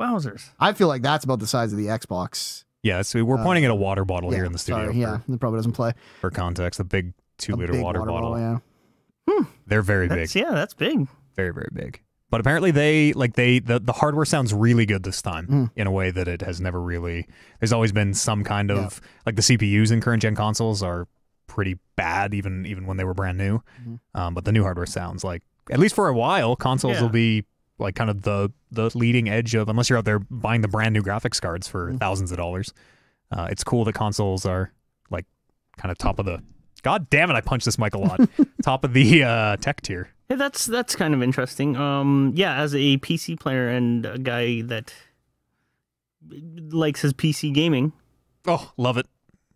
Wowzers. I feel like that's about the size of the Xbox. Yeah. So we're pointing at a water bottle yeah, here in the studio Sorry, yeah, it probably doesn't play. for, for context. A big two A liter big water, bottle. yeah. They're very big. That's, yeah, that's big. very very big but apparently they like they the, the hardware sounds really good this time Mm. in a way that it has never really there's always been some kind of like the cpus in current gen consoles are pretty bad even even when they were brand new Mhm. um, but the new hardware sounds like at least for a while consoles Yeah. will be like kind of the the leading edge of unless you're out there buying the brand new graphics cards for Mm. thousands of dollars uh, it's cool that consoles are like kind of top of the god damn it i punched this mic a lot top of the uh, tech tier Yeah, that's that's kind of interesting. Um, yeah, as a PC player and a guy that likes his PC gaming, oh love it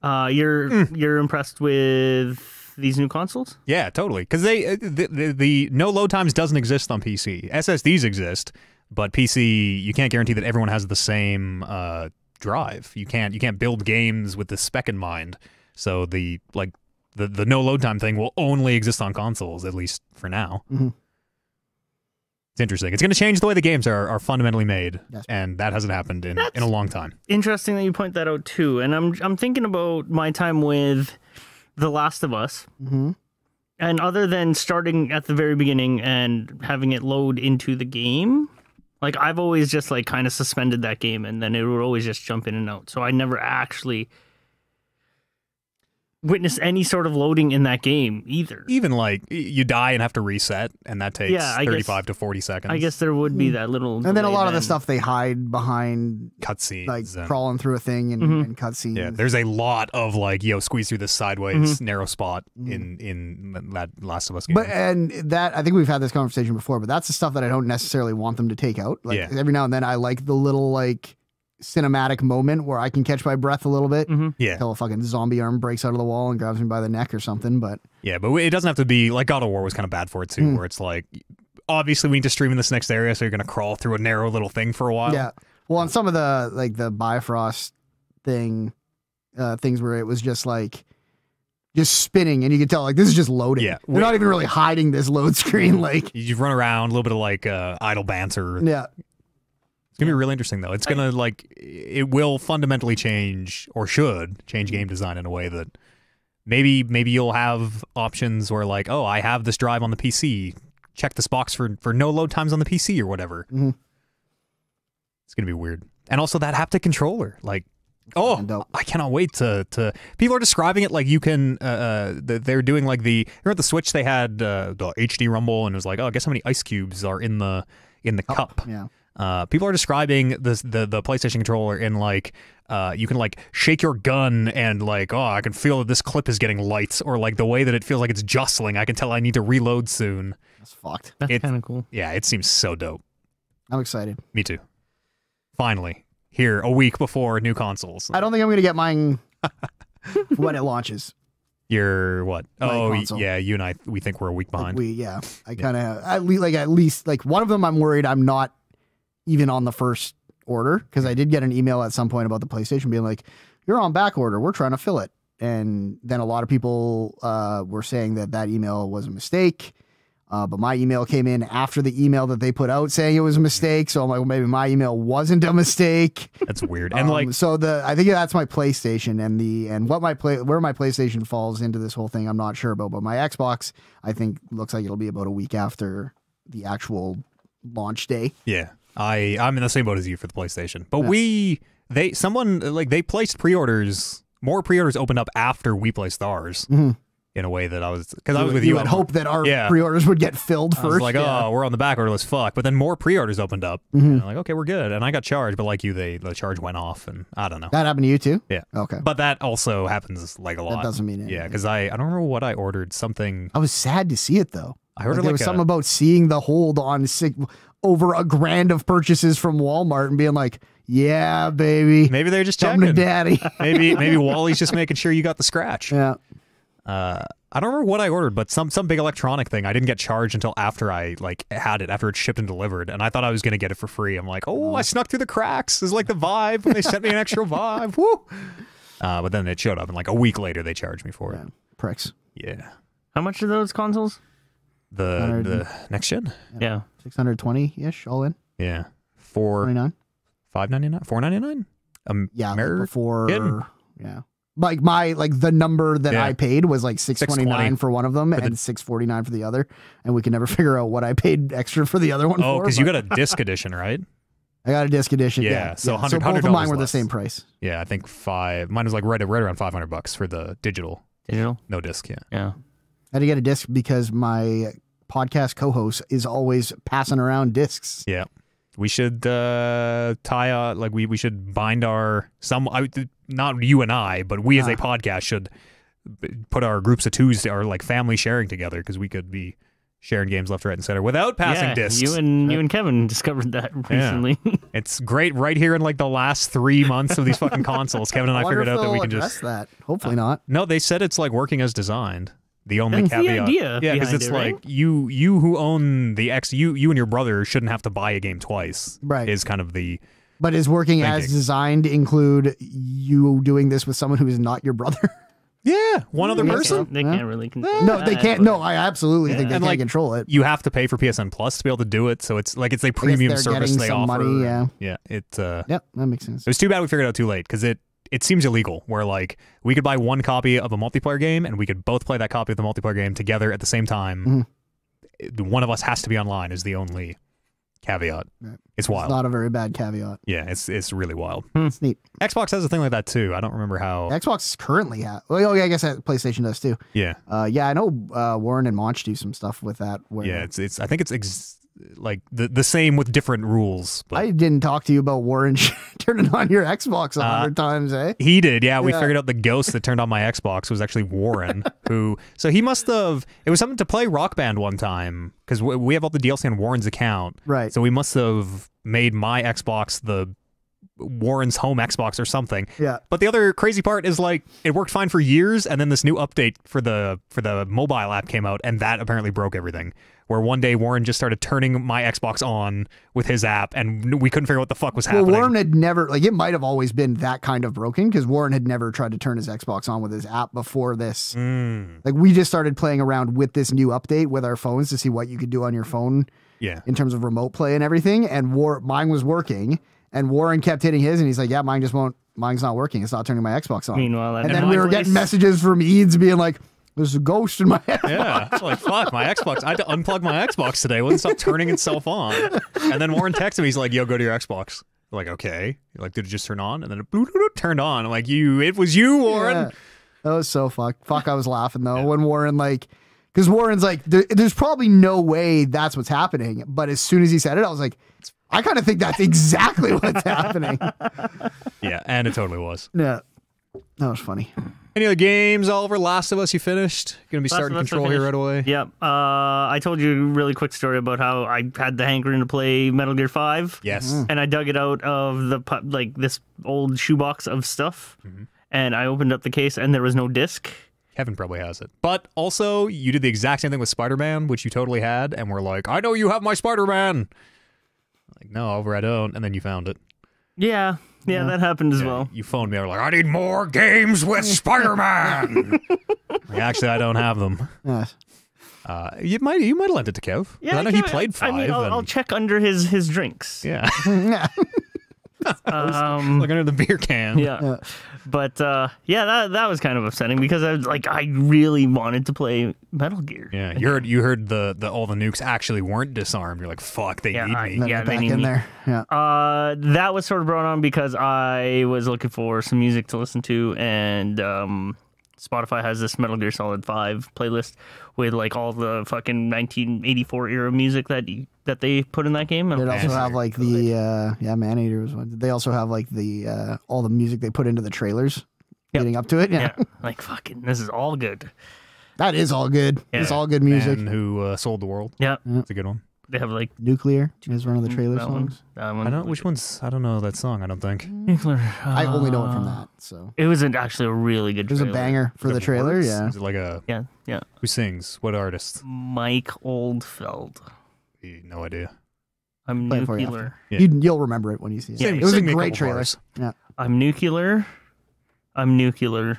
uh, you're Mm. you're impressed with these new consoles? Yeah, totally. Because they uh, the, the the no load times doesn't exist on PC. SSDs exist, but PC you can't guarantee that everyone has the same uh, drive. You can't you can't build games with the spec in mind. So the like the the no load time thing will only exist on consoles at least for now. Mhm. It's interesting. It's going to change the way the games are, are fundamentally made, Yes. and that hasn't happened in, That's- in a long time. Interesting that you point that out too. And I'm I'm thinking about my time with The Last of Us. hmm And other than starting at the very beginning and having it load into the game, like I've always just like kind of suspended that game and then it would always just jump in and out. So I never actually witnessed any sort of loading in that game either. Even like you die and have to reset, and that takes Yeah, I guess- 35 to 40 seconds. I guess there would be that little Hmm. And then a delay lot of the stuff they hide behind, cutscenes. like and- crawling through a thing and, Mhm. and cutscenes. Yeah, there's a lot of like, yo, squeeze through this sideways Mm-hmm. narrow spot Mhm. in in that Last of Us game. But and that I think we've had this conversation before, but that's the stuff that I don't necessarily want them to take out. Like Yeah. every now and then I like the little like cinematic moment where I can catch my breath a little bit Mhm. yeah, until a fucking zombie arm breaks out of the wall and grabs me by the neck or something. But yeah, but it doesn't have to be like God of War was kind of bad for it too, Mm. where it's like, obviously we need to stream in this next area, so you're gonna crawl through a narrow little thing for a while. yeah, well, on some of the like the Bifrost thing, uh, things where it was just like just spinning and you could tell like this is just loading. Yeah. We're not even really hiding this load screen. Like you run around a little bit of like uh, idle banter. yeah, It's gonna be really interesting though. It's gonna like it will fundamentally change or should change game design in a way that maybe maybe you'll have options where like oh I have this drive on the PC. Check this box for for no load times on the PC or whatever. Mhm. It's gonna be weird. And also that haptic controller, like oh. I cannot wait to to people are describing it like you can uh, uh they're doing like the remember the Switch they had uh, the HD Rumble and it was like oh guess how many ice cubes are in the in the cup. yeah. Uh, people are describing this the the PlayStation controller in like uh, you can like shake your gun and like oh I can feel that this clip is getting light or like the way that it feels like it's jostling I can tell I need to reload soon. That's fucked. That's kind of cool. Yeah, it seems so dope. I'm excited. Me too. Finally, here a week before new consoles. I don't think I'm gonna get mine when it launches. You're what? My oh, console. yeah. You and I, we think we're a week behind. We yeah, I kind of at least like at least like one of them. I'm worried I'm not even on the first order because I did get an email at some point about the PlayStation being like, "You're on back order. We're trying to fill it." And then a lot of people uh, were saying that that email was a mistake. Uh, but my email came in after the email that they put out saying it was a mistake. So I'm like, well, maybe my email wasn't a mistake. That's weird. And Um, like, so the I think that's my PlayStation and the and what my play where my PlayStation falls into this whole thing I'm not sure about but my Xbox I think looks like it'll be about a week after the actual launch day. yeah, I I'm in the same boat as you for the PlayStation. But we they someone like they placed pre-orders. More pre-orders opened up after we placed ours. Mm-hmm. In a way that I was because I was with you. had hope that our Yeah. pre-orders would get filled I was first. like, yeah. oh, we're on the back order. Let's fuck. But then more pre-orders opened up. Mm-hmm. And I'm like, okay, we're good. And I got charged, but like you, they the charge went off, and I don't know. that happened to you too. Yeah. Okay. But that also happens like a lot. That doesn't mean Yeah, because I I don't remember what I ordered. Something I was sad to see it though. I heard Like, there like was a- something about seeing the hold on sig- over a grand of purchases from Walmart and being like, "Yeah, baby, maybe they're just come to checking. daddy." maybe maybe Wally's just making sure you got the scratch. yeah. Uh, I don't remember what I ordered, but some some big electronic thing. I didn't get charged until after I like had it, after it shipped and delivered, and I thought I was gonna get it for free. I'm like, oh, I snuck through the cracks. It's like the vibe when they sent me an extra vibe. Woo! Uh, but then it showed up, and like a week later, they charged me for it. Yeah. Pricks. Yeah, How much are those consoles? The the next gen. Yeah. 620 ish all in. Yeah, four 29. five ninety nine, four ninety nine. Um, Yeah, like before. kidding. Yeah. Like my like the number that Yeah. I paid was like 629 for one of them the- and 649 for the other and we could never figure out what I paid extra for the other one oh, for. because you got a disc edition, right? I got a disc edition. Yeah, Yeah. so yeah. 100 both of mine were the same price. Yeah, I think five. Mine was like right right around five hundred bucks for the digital, Digital. no disc. Yeah. Yeah. I had to get a disc because my podcast co-host is always passing around discs. Yeah. We should uh, tie uh like we we should bind our some I, not you and I, but we as a podcast should put our groups of twos our like family sharing together because we could be sharing games left, right, and center without passing yeah, discs. You and you and Kevin discovered that recently. it's great right here in like the last three months of these fucking consoles. Kevin and I, wonder figured out that we can address just that. Hopefully not. no. They said it's like working as designed. The only That's the caveat, idea yeah, because it's it, like right? you you who own the X, you you and your brother shouldn't have to buy a game twice. Right. is kind of the But is working as designed include you doing this with someone who is not your brother? yeah one other Yeah, person. They Yeah. can't really control no, they can't. but- No, I absolutely think they And, can't like, control it. you have to pay for PSN Plus to be able to do it. So it's like it's a premium service they some offer. money, yeah. yeah. It uh, Yep, that makes sense. it was too bad we figured it out too late because it it seems illegal. Where like we could buy one copy of a multiplayer game and we could both play that copy of the multiplayer game together at the same time. Mm-hmm. It- One of us has to be online. Is the only caveat. Right. It's It's wild. not a very bad caveat. yeah, it's it's really wild. It's neat. Xbox has a thing like that too. I don't remember how. Xbox currently has. Well, oh yeah, I guess PlayStation does too. yeah, Uh, yeah, I know uh, Warren and Monch do some stuff with that. Where yeah. It's it's. I think it's ex- like the the same with different rules. But I didn't talk to you about Warren turning on your Xbox a hundred times, eh? He did, yeah. We Yeah. figured out the ghost that turned on my Xbox was actually Warren, who. So he must have. It was something to play Rock Band one time because we, we have all the DLC on Warren's account. Right. So we must have made my Xbox the Warren's home Xbox or something. Yeah. But the other crazy part is like it worked fine for years, and then this new update for the for the mobile app came out, and that apparently broke everything. Where one day Warren just started turning my Xbox on with his app, and we couldn't figure out what the fuck was Well, happening. Warren had never like it might have always been that kind of broken because Warren had never tried to turn his Xbox on with his app before this. Mm, Like we just started playing around with this new update with our phones to see what you could do on your phone yeah. in terms of remote play and everything. And War mine was working, and Warren kept hitting his, and he's like, "Yeah, mine just won't. Mine's not working. It's not turning my Xbox on." Meanwhile, and then we were getting messages from Eades being like, "There's a ghost in my." Xbox." Yeah, it's like fuck my Xbox. I had to unplug my Xbox today. It wouldn't stop turning itself on. And then Warren texted me. He's like, "Yo, go to your Xbox." I'm like, okay. You're like, did it just turn on? And then it turned on. I'm like, you. It was you, Warren. Yeah. That was so fuck. Fuck, I was laughing though when Warren like, because Warren's like, there, there's probably no way that's what's happening. But as soon as he said it, I was like, I kind of think that's exactly what's happening. Yeah, and it totally was. Yeah, that was funny. Any other games, Oliver? Last of Us, you finished? Gonna be Last starting of Us, I control here right away. Yep. Uh, I told you a really quick story about how I had the hankering to play Metal Gear Five. Yes. and I dug it out of the pu- like this old shoebox of stuff, Mm-hmm. and I opened up the case, and there was no disc. Kevin probably has it. But also, you did the exact same thing with Spider Man, which you totally had, and we're like, I know you have my Spider Man. Like, no, over I don't. And then you found it. Yeah, yeah, Yeah. that happened as Yeah, well. You phoned me. I was like, I need more games with Spider Man. Actually, I don't have them. Yes. Uh, you might you might have lent it to Kev. Yeah, I know he played five. I mean, I'll, and- I'll check under his his drinks. yeah, yeah. Um, like under the beer can. yeah. Yeah. But uh, yeah, that that was kind of upsetting because I was like, I really wanted to play Metal Gear. Yeah, you heard you heard the, the all the nukes actually weren't disarmed. You're like, fuck, they Yeah, need I- me. Yeah, it they need in me. there. Yeah. Uh, that was sort of brought on because I was looking for some music to listen to, and um, Spotify has this Metal Gear Solid Five playlist with like all the fucking 1984 era music that that they put in that game. And They'd also have like the uh, yeah, Maneater was one. They also have like the uh, all the music they put into the trailers Yep. leading up to it. Yeah. yeah, like fucking, this is all good. that is all good. It's all good music. Man who uh, sold the world. Yeah, It's a good one. They have like Nuclear is one of the trailer that one. songs. That one. I don't which one's. I don't know that song. I don't think. Nuclear. I only know it from uh, that. So It was an, actually a really good. it was a trailer. banger for Is the trailer. words? Yeah. Is it like a Yeah, yeah. who sings? What artist? Mike Oldfield. No idea. I'm Play it for you nuclear. Yeah. You, you'll remember it when you see it. Yeah, it was a sing me great couple trailer. bars. Yeah. I'm nuclear. I'm nuclear.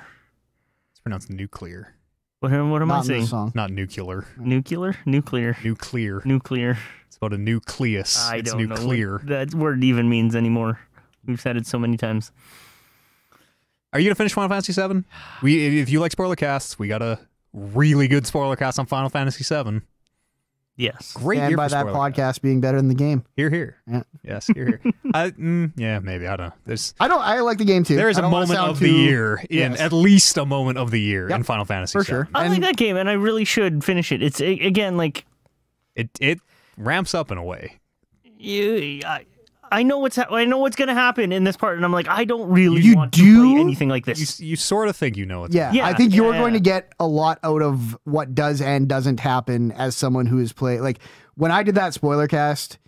It's pronounced nuclear, What, am- what am I Not in saying? this song. not nuclear. Nuclear? Nuclear. Nuclear. Nuclear. It's about a nucleus. I it's don't nuclear. know what that word even means anymore. We've said it so many times. Are you gonna finish Final Fantasy VII? We, if you like spoiler casts, we got a really good spoiler cast on Final Fantasy VII. Yes. Great and year by for that podcast casts. being better than the game. Here, here. Yeah. Yes, here, here. I, mm, yeah, maybe. I don't know. There's I don't. I like the game too. There is a moment sound of the year in Yes. at least a moment of the year Yep, in Final Fantasy for VII. sure. I And- like that game, and I really should finish it. It's a- again like It it ramps up in a way. you. I, I know what's ha- I know what's gonna happen in this part, and I'm like, I don't really You want to do? play anything like this. you sort of think you know it's Yeah, Yeah, I think you're yeah, going to get a lot out of what does and doesn't happen as someone who has played. Like when I did that spoiler cast,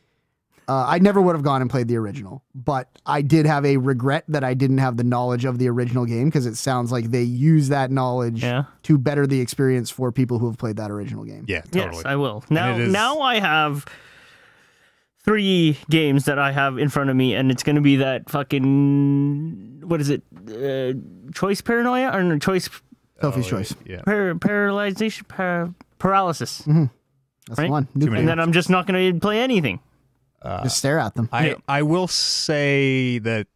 uh, I never would have gone and played the original, but I did have a regret that I didn't have the knowledge of the original game because it sounds like they use that knowledge Yeah. to better the experience for people who have played that original game. Yeah, totally. Yes, I will. Now, it is- now I have three games that I have in front of me, and it's going to be that fucking what is it? Uh, choice paranoia or no, choice Sophie's Oh, choice. Yeah. par- paralyzation, par- paralysis, That's Right? one. Too many. Nuclear. and then I'm just not going to play anything. Just stare at them. I Yeah. I will say that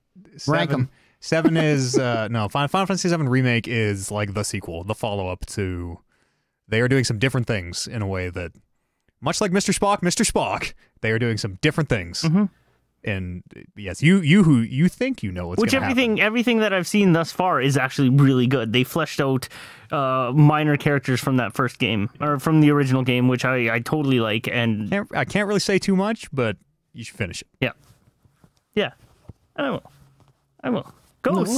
Rank 'em. seven, seven is uh, no Final, Final Fantasy Seven remake is like the sequel, the follow up to. They are doing some different things in a way that, much like Mr. Spock, Mr. Spock, they are doing some different things. Mm-hmm. And yes, you you who you think you know what's Which everything happen. everything that I've seen thus far is actually really good. They fleshed out uh, minor characters from that first game or from the original game, which I, I totally like. And Can't, I can't really say too much, but you should finish it. yeah, yeah, I will. I will. We'll, Ghosts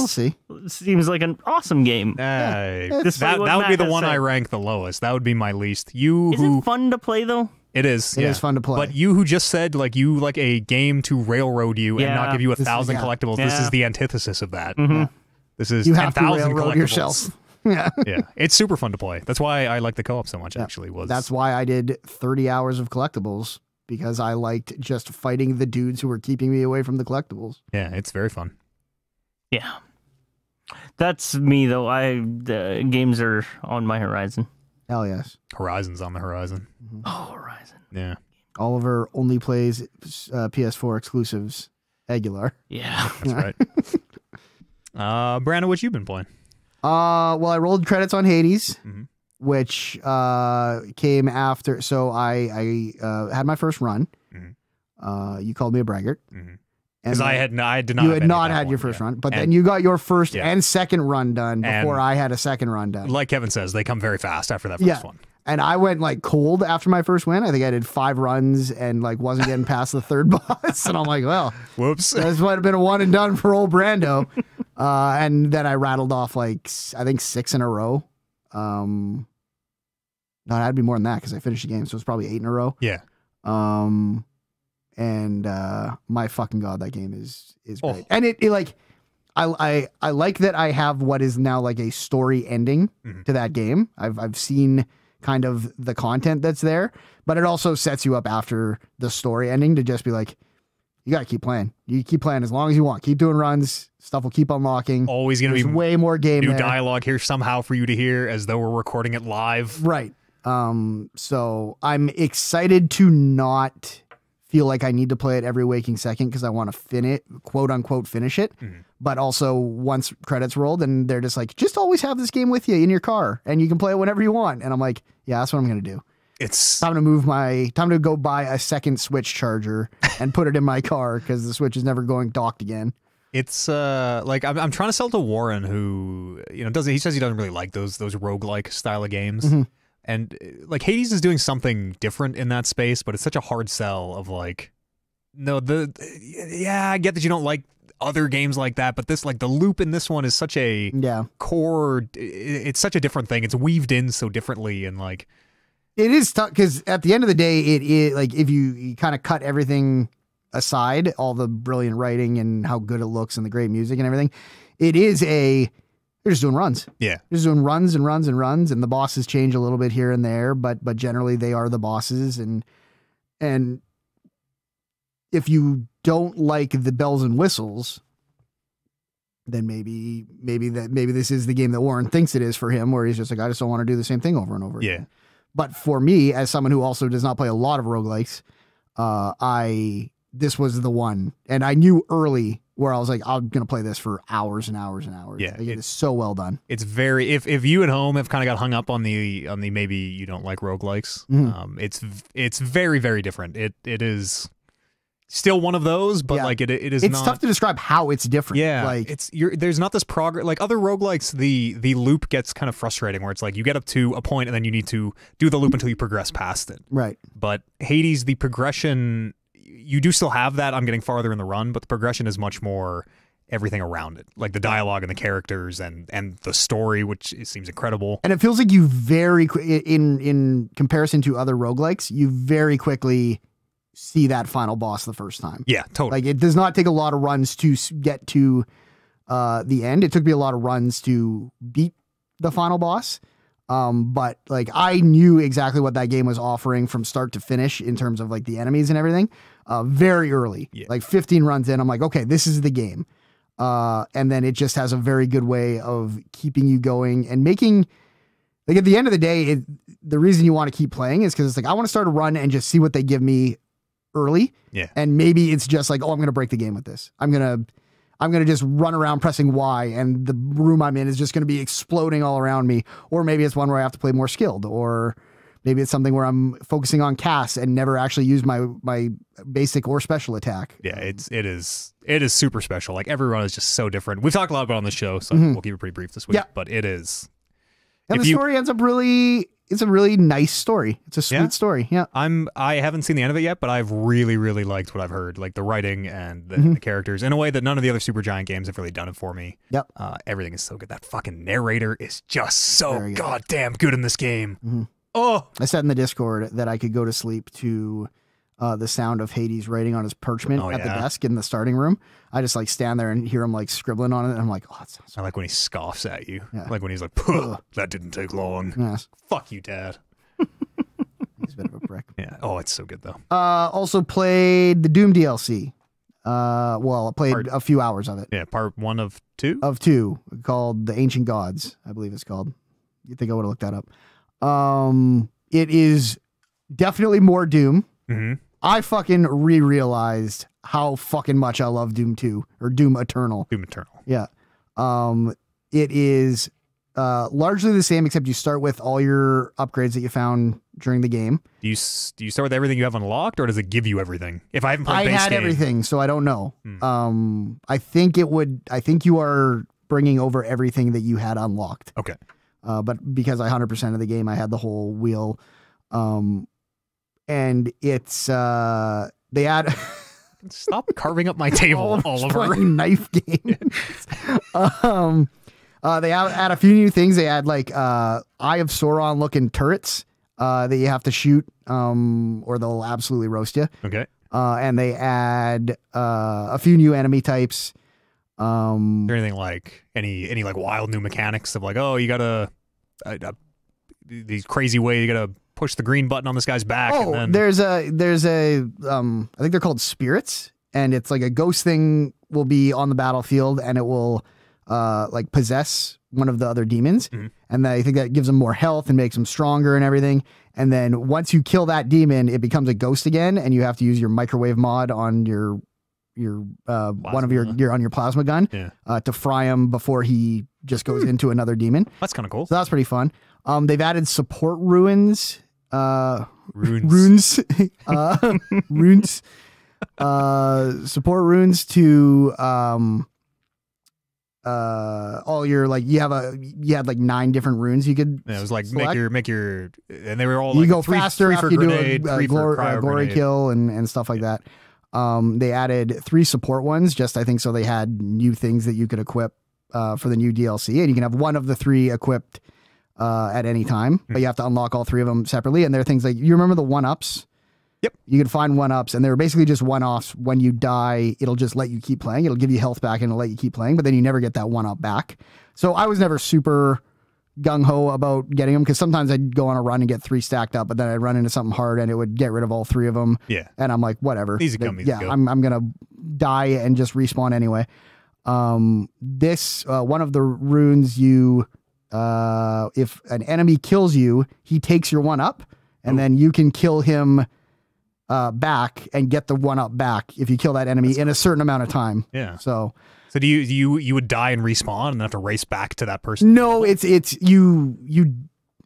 we'll see. seems like an awesome game. Uh, Despite that what that would be the has one I rank the lowest. That would be my least. You Is who it fun to play though? It is. It yeah. is fun to play. But you who just said like you like a game to railroad you and not give you a This is- thousand yeah. collectibles. This is the antithesis of that. Mhm. This is You have to 10,000 railroad collectibles. yourself. yeah. yeah, it's super fun to play. That's why I like the co-op so much. Yeah. Actually, was That's why I did 30 hours of collectibles because I liked just fighting the dudes who were keeping me away from the collectibles. yeah, it's very fun. Yeah, that's me though. I the games are on my horizon. Hell yes. Horizon's on the horizon. Oh, horizon. Yeah, Oliver only plays uh, PS4 exclusives. Aguilar. Yeah. that's right. uh, Brandon, what you been playing? Uh, well, I rolled credits on Hades, Mhm. which uh, came after. So I I uh, had my first run. Mhm. Uh, you called me a braggart. Mhm. Because I had I did not. you had not had your first yeah. run, but And then you got your first Yeah. and second run done before And- I had a second run done. Like Kevin says, they come very fast after that first Yeah. one. And I went like cold after my first win. I think I did five runs and like wasn't getting past the third boss. And I'm like, well, Whoops. this might have been a one and done for old Brando. Uh, and then I rattled off like I think six in a row. Um, no, it had be more than that because I finished the game, so it's probably eight in a row. yeah. Um, and uh, my fucking god, that game is is Oh. great. And it, it like I, I I like that I have what is now like a story ending Mhm. to that game. I've I've seen kind of the content that's there, but it also sets you up after the story ending to just be like, you gotta keep playing. You keep playing as long as you want. Keep doing runs. Stuff will keep unlocking. Always gonna There's be way more game new there. dialogue here somehow for you to hear as though we're recording it live. Right. Um, so I'm excited to not feel like I need to play it every waking second because I want to fin it, quote unquote, finish it. Mhm. But also, once credits rolled, and they're just like, just always have this game with you in your car, and you can play it whenever you want. And I'm like, yeah, that's what I'm gonna do. It's Time to move my time to go buy a second Switch charger and put it in my car because the Switch is never going docked again. It's uh like I'm, I'm trying to sell to Warren who you know doesn't he says he doesn't really like those those roguelike style of games. Mhm. And uh, like Hades is doing something different in that space, but it's such a hard sell of like no the yeah, I get that you don't like other games like that, but this like the loop in this one is such a Yeah, core it's such a different thing. It's weaved in so differently and like it is tough because at the end of the day, it is like if you, you kind of cut everything aside, all the brilliant writing and how good it looks and the great music and everything, it is a they're just doing runs. yeah. They're just doing runs and runs and runs, and the bosses change a little bit here and there, but but generally they are the bosses and and if you don't like the bells and whistles, then maybe maybe that maybe this is the game that Warren thinks it is for him, where he's just like, I just don't want to do the same thing over and over Yeah. again. But for me, as someone who also does not play a lot of roguelikes, uh, I this was the one. And I knew early where I was like, I'm gonna play this for hours and hours and hours. Yeah, Like, it it- is so well done. It's very if if you at home have kind of got hung up on the on the maybe you don't like roguelikes, Mhm. um, it's it's very very different. It it is still one of those, but Yeah. like it it is It's not. tough to describe how it's different. yeah, like it's you're there's not this progress like other roguelikes the the loop gets kind of frustrating where it's like you get up to a point and then you need to do the loop until you progress past it. right. But Hades the progression you do still have that. I'm getting farther in the run, but the progression is much more everything around it, like the dialogue and the characters and and the story, which it seems incredible. And it feels like you very in in comparison to other roguelikes, you very quickly see that final boss the first time. Yeah, totally. Like it does not take a lot of runs to get to uh, the end. It took me a lot of runs to beat the final boss. Um, but like I knew exactly what that game was offering from start to finish in terms of like the enemies and everything. Uh, very early, Yeah. like 15 runs in, I'm like, okay, this is the game. Uh, and then it just has a very good way of keeping you going and making like at the end of the day, it, the reason you want to keep playing is because it's like I want to start a run and just see what they give me early. Yeah. And maybe it's just like, oh, I'm gonna break the game with this. I'm gonna I'm gonna just run around pressing Y and the room I'm in is just gonna be exploding all around me. Or maybe it's one where I have to play more skilled, or maybe it's something where I'm focusing on cast and never actually use my my basic or special attack. Yeah, it's it is it is super special. Like everyone is just so different. We've talked a lot about it on the show, so Mhm. we'll keep it pretty brief this week. Yeah. But it is. And the you- story ends up really it's a really nice story. It's a sweet Yeah. story. Yeah. I'm I haven't seen the end of it yet, but I've really really liked what I've heard, like the writing and the, Mhm. the characters in a way that none of the other Supergiant games have really done it for me. Yep. Uh, everything is so good. That fucking narrator is just so Very good. goddamn good in this game. Mhm. Oh, I said in the Discord that I could go to sleep to uh, the sound of Hades writing on his parchment Oh, at the desk in the starting room. I just like stand there and hear him like scribbling on it, and I'm like, oh, that sounds I like when he scoffs at you. Yeah. Like when he's like, "Puh, "That didn't take long." yes. Fuck you, Dad. He's a bit of a prick. Yeah. Oh, it's so good though. Uh, also played the Doom DLC. Uh, well, I played Part- a few hours of it, Yeah, part one of two. of two, called the Ancient Gods. I believe it's called. You think I would have looked that up? Um, it is definitely more Doom. mm-hmm. I fucking re-realized how fucking much I love Doom 2 or Doom Eternal. Doom Eternal. Yeah. Um, it is uh, largely the same, except you start with all your upgrades that you found during the game. Do you do you start with everything you have unlocked, or does it give you everything? If I haven't played I base had game, everything, so I don't know. Hmm. Um, I think it would. I think you are bringing over everything that you had unlocked. Okay. Uh, but because I hundred percent of the game, I had the whole wheel. Um, and it's uh, they add. Stop carving up my table, Oliver. knife game. um, uh, they add, add a few new things. They add like uh, Eye of Sauron looking turrets uh, that you have to shoot, um, or they'll absolutely roast you. Okay. Uh, and they add uh, a few new enemy types. Um, Is there anything like any any like wild new mechanics of like oh you gotta uh, uh, these crazy way you gotta push the green button on this guy's back Oh, and then there's a there's a um I think they're called spirits, and it's like a ghost thing will be on the battlefield, and it will uh like possess one of the other demons, Mhm. and I think that gives them more health and makes them stronger and everything. And then once you kill that demon, it becomes a ghost again, and you have to use your microwave mod on your your uh one of your Plasma. your on your plasma gun Yeah. uh, to fry him before he just goes into another demon. that's kind of cool So that's pretty fun. Um, they've added support ruins. Uh, runes, runes uh runes uh support runes to um uh all your like you have a you had like nine different runes you could Yeah, it was like select. make your make your and they were all you like go three, faster three after for you grenade do a, a, a glory kill and and stuff like that um they added three support ones just i think so they had new things that you could equip uh for the new dlc and you can have one of the three equipped uh at any time Hmm. but you have to unlock all three of them separately and there are things like you remember the one ups Yep. you can find one ups and they're basically just one offs when you die it'll just let you keep playing it'll give you health back and it'll let you keep playing but then you never get that one up back so i was never super gung ho about getting them because sometimes I'd go on a run and get three stacked up, but then I'd run into something hard and it would get rid of all three of them. yeah And I'm like, whatever. Easy come, easy yeah, go. I'm I'm gonna die and just respawn anyway. Um, this uh, one of the runes you, uh, if an enemy kills you, he takes your one up, and then you can kill him. Uh, back and get the one up back if you kill that enemy in a certain amount of time. yeah So so do you you you would die and respawn and then have to race back to that person No, it's it's you you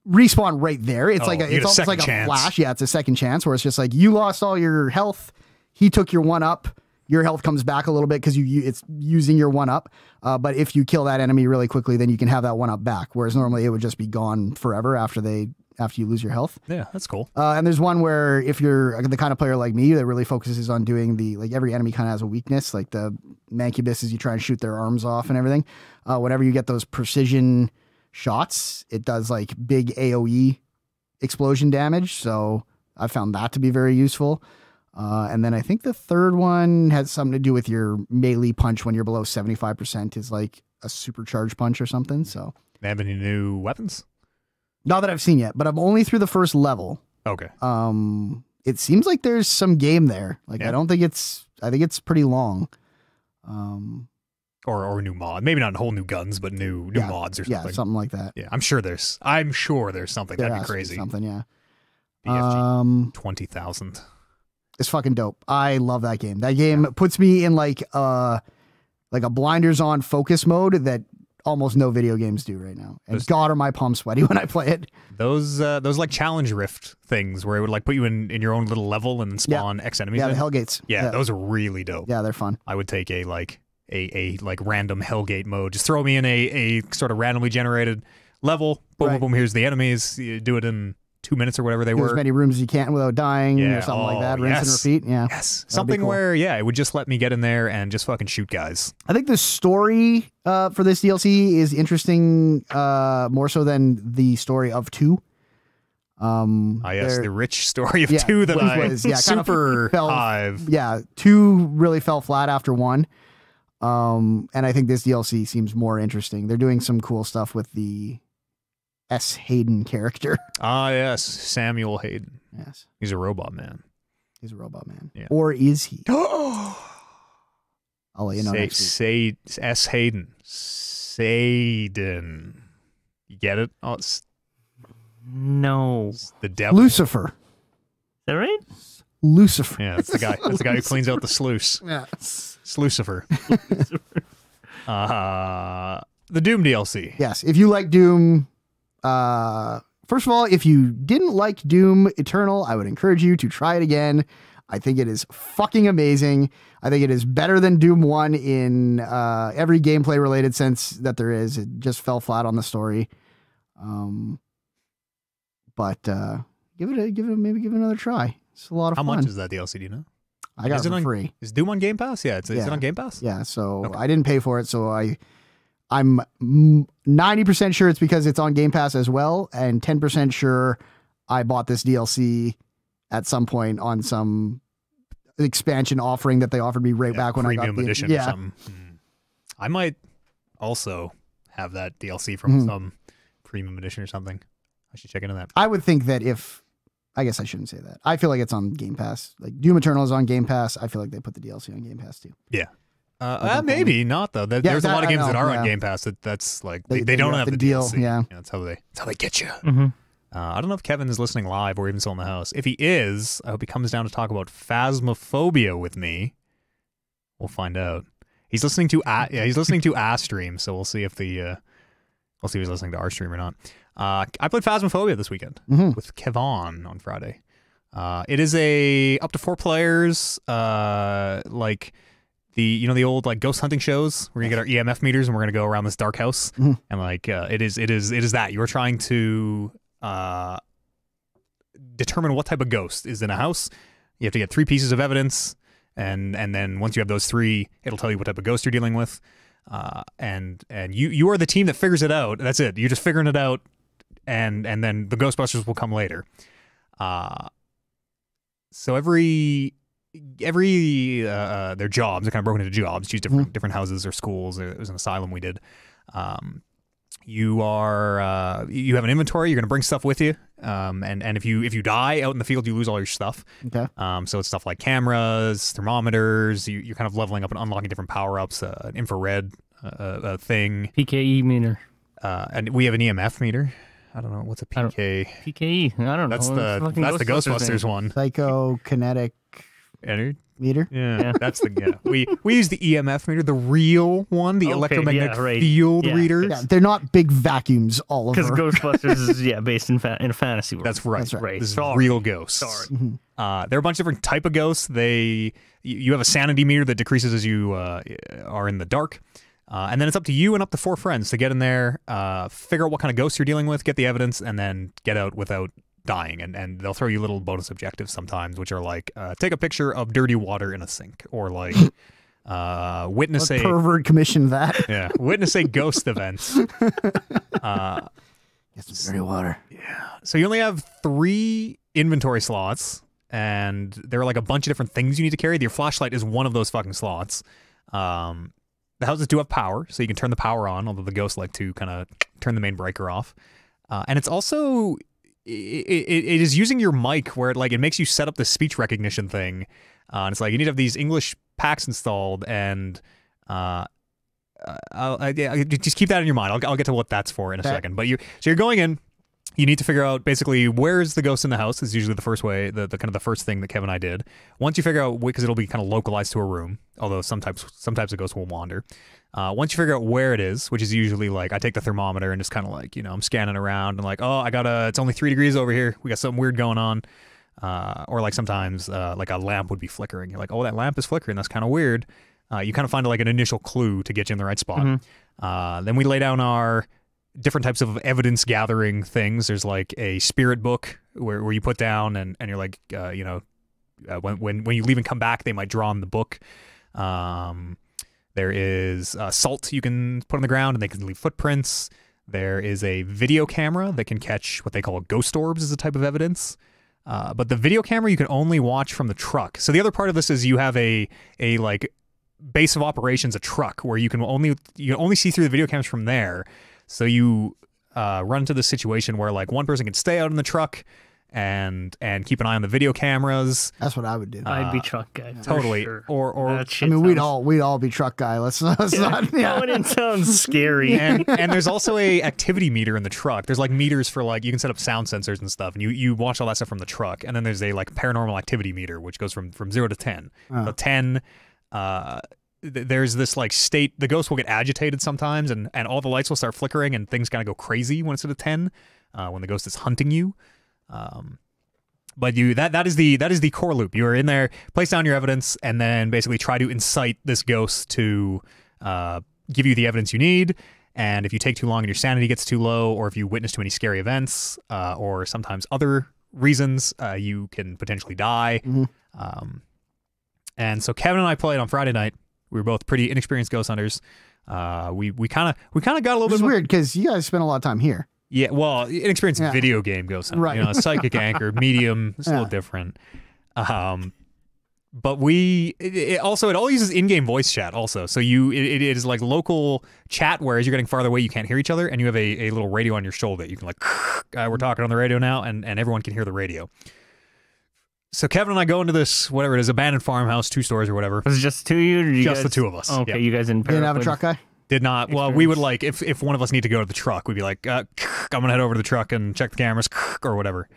respawn right there. It's Oh, like a, it's a almost like a flash. Yeah, it's a second chance where it's just like you lost all your health. He took your one up. Your health comes back a little bit because you, you it's using your one up. Uh, but if you kill that enemy really quickly, then you can have that one up back. Whereas normally it would just be gone forever after they after you lose your health. yeah that's cool Uh, and there's one where if you're the kind of player like me that really focuses on doing the like every enemy kind of has a weakness, like the mancubuses, you try and shoot their arms off and everything. Uh, whenever you get those precision shots, it does like big AOE explosion damage. So I found that to be very useful. Uh, and then I think the third one has something to do with your melee punch when you're below 75% is like a supercharged punch or something. So they have any new weapons not that I've seen yet, but I'm only through the first level. okay. Um it seems like there's some game there. Like i don't think it's i think it's pretty long. Um or or new mod. Maybe not a whole new guns but new new Yeah, mods or something. yeah something. like that. Yeah I'm sure there's I'm sure there's something. There that'd be crazy. something yeah. BFG um twenty thousand. it's fucking dope. I love that game. That game puts me in like uh like a blinders on focus mode that almost no video games do right now and There's- god are my palms sweaty when i play it Those uh, those like challenge rift things where it would like put you in, in your own little level and then Yeah. spawn X enemies. yeah the in. hellgates yeah, yeah, those are really dope. yeah they're fun I would take a like a, a like random Hellgate mode. Just throw me in a, a sort of randomly generated level. Boom, Right. boom, boom. Here's the enemies. You do it in two minutes or whatever they Get as many rooms as you can without dying Yeah, or something like oh, that rinse and repeat yeah Yes, be something cool. where yeah, it would just let me get in there and just fucking shoot guys. I think the story uh, for this DLC is interesting, uh, more so than the story of two. Um, Ah, yes, there- the rich story of yeah, two that I was, yeah, kind of super fell- hive. yeah, two really fell flat after one. Um, and I think this DLC seems more interesting. They're doing some cool stuff with the S. Hayden character. Ah, yes, Samuel Hayden. yes, He's a robot man. he's a robot man, Yeah. or is he? Oh, I'll let you know Say, say S. Hayden. Sayden. You get it? Oh, it's No. Is the devil. Lucifer, that right? Lucifer. Yeah, that's the guy. That's the guy who cleans out the sluice. Yeah. It's Lucifer. uh, the Doom DLC. Yes, if you like Doom, uh, first of all, if you didn't like Doom Eternal, I would encourage you to try it again. I think it is fucking amazing. I think it is better than Doom 1 in uh, every gameplay related sense that there is. It just fell flat on the story. Um, but uh, give it a give it a, maybe give it another try. It's a lot of fun. How fun. much is that DLC? Do you know? I got is it it for on- free. Is Doom on Game Pass? Yeah, it's, is it on Game Pass? Yeah, so Okay. I didn't pay for it, so I I'm ninety percent sure it's because it's on Game Pass as well, and ten percent sure I bought this DLC at some point on some expansion offering that they offered me right Yeah, back when I got premium the edition or yeah. something. Hmm. I might also have that DLC from Mhm. some premium edition or something. I should check into that. I would think that if I guess I shouldn't say that. I feel like it's on Game Pass. Like Doom Eternal is on Game Pass. I feel like they put the DLC on Game Pass too. Don't uh, know. maybe not though. There- Yeah, There's a lot of I games that are yeah. on Game Pass that that's like They- they, they, they don't got have the the, deal, DLC. yeah. that's how they that's how they get you. Mm-hmm. Uh, I don't know if Kevin is listening live or even still in the house. If he is, I hope he comes down to talk about phasmophobia with me. We'll find out. He's listening to a- yeah, he's listening to our stream, so we'll see if the uh, we'll see if he's listening to our stream or not. Uh, I played Phasmophobia this weekend Mhm. with Kevin on Friday. Uh, it is a up to four players, uh, like the you know the old like ghost hunting shows where you get our EMF meters and we're gonna go around this dark house Mhm. and like uh, it is it is it is that you are trying to uh, determine what type of ghost is in a house. You have to get three pieces of evidence, and and then once you have those three, it'll tell you what type of ghost you're dealing with. Uh, and and you you are the team that figures it out. That's it. You're just figuring it out, and and then the Ghostbusters will come later. Uh, so every every uh, uh, their jobs are kind of broken into jobs. Choose different different houses or schools. It was an asylum we did. Um, you are uh, you have an inventory. You're going to bring stuff with you. Um, and and if you if you die out in the field, you lose all your stuff. Okay. Um, so it's stuff like cameras, thermometers. You, you're kind of leveling up and unlocking different power ups. Uh, an infrared uh, uh, thing, PKE meter. uh, and we have an EMF meter. I don't know what's a don't- PKE. I don't That's know. the fucking that's the Ghostbusters thing. one. Psychokinetic Enter- meter. Yeah, Yeah. that's the yeah. We we use the EMF meter, the real one, the Okay, electromagnetic yeah, right. field Yeah. readers. Yeah, they're not big vacuums, all over. Because Ghostbusters is yeah based in fa- in a fantasy world. That's right. That's right. Right. This is Sorry. real ghosts. Sorry. Mhm. Uh, there are a bunch of different type of ghosts. They you, you have a sanity meter that decreases as you uh, are in the dark. Uh, and then it's up to you and up to four friends to get in there, uh, figure out what kind of ghosts you're dealing with, get the evidence, and then get out without dying. And, and they'll throw you little bonus objectives sometimes, which are like uh, take a picture of dirty water in a sink, or like uh, witness What a pervert commissioned that. yeah witness a ghost event. Uh, Get some dirty water. Yeah so you only have three inventory slots, and there are like a bunch of different things you need to carry. Your flashlight is one of those fucking slots. Um, the houses do have power, so you can turn the power on, although the ghosts like to kind of turn the main breaker off. Uh, and it's also it, it, it is using your mic where it like it makes you set up the speech recognition thing. Uh, and it's like you need to have these English packs installed, and uh, uh, I'll, I, yeah, just keep that in your mind. I'll, I'll get to what that's for in a Okay. second. But you so you're going in. You need to figure out basically where's the ghost in the house. Is usually the first way, the, the kind of the first thing that Kevin and I did. Once you figure out because it'll be kind of localized to a room, although some types some types of ghosts will wander. Uh, once you figure out where it is, which is usually like I take the thermometer and just kind of like you know I'm scanning around and like oh I got a it's only three degrees over here. We got something weird going on. Uh, or like sometimes uh, like a lamp would be flickering. You're like oh that lamp is flickering. That's kind of weird. Uh, you kind of find like an initial clue to get you in the right spot. Mhm. Uh, then we lay down our different types of evidence gathering things. There's like a spirit book where, where you put down and, and you're like, uh, you know, uh, when, when, when you leave and come back, they might draw on the book. Um, there is uh, salt you can put on the ground and they can leave footprints. There is a video camera that can catch what they call ghost orbs as a type of evidence. Uh, but the video camera you can only watch from the truck. So the other part of this is you have a a like base of operations, a truck where you can only you can only see through the video cameras from there. So you uh, run into the situation where like one person can stay out in the truck and and keep an eye on the video cameras. That's what I would do. I'd be Uh, truck guy. for totally. sure. Or or I shit mean, we'd all we'd all be truck guy. Let's, let's not. Yeah. Going in sounds scary. and and there's also a activity meter in the truck. There's like meters for like you can set up sound sensors and stuff, and you you watch all that stuff from the truck. And then there's a like paranormal activity meter, which goes from from zero to ten. Oh. So ten, uh, th- there's this like state. The ghost will get agitated sometimes, and and all the lights will start flickering, and things kind of go crazy when it's at a ten, uh, when the ghost is hunting you. Um, but you that that is the that is the core loop. You are in there, place down your evidence, and then basically try to incite this ghost to uh, give you the evidence you need. And if you take too long and your sanity gets too low, or if you witness too many scary events, uh, or sometimes other reasons, uh, you can potentially die. Mhm. Um, and so Kevin and I played on Friday night. We were both pretty inexperienced ghost hunters. Uh, we we kind of we kind of got a little bit is of a- weird because you guys spend a lot of time here. yeah, well, inexperienced Yeah. video game ghost hunting. Right. You know, psychic anchor, medium, it's a little different. Um, but we it, it also it all uses in-game voice chat also. So you it, it is like local chat where as you're getting farther away you can't hear each other and you have a, a little radio on your shoulder. That you can like uh, we're talking on the radio now and and everyone can hear the radio. So Kevin and I go into this whatever it is abandoned farmhouse, two stories or whatever. Was it just two of you? Or did you Just the two of us, Okay, yeah. you guys didn't. Didn't have a truck guy. Did not. Well, we would like if if one of us need to go to the truck, we'd be like, uh, I'm gonna head over to the truck and check the cameras or whatever.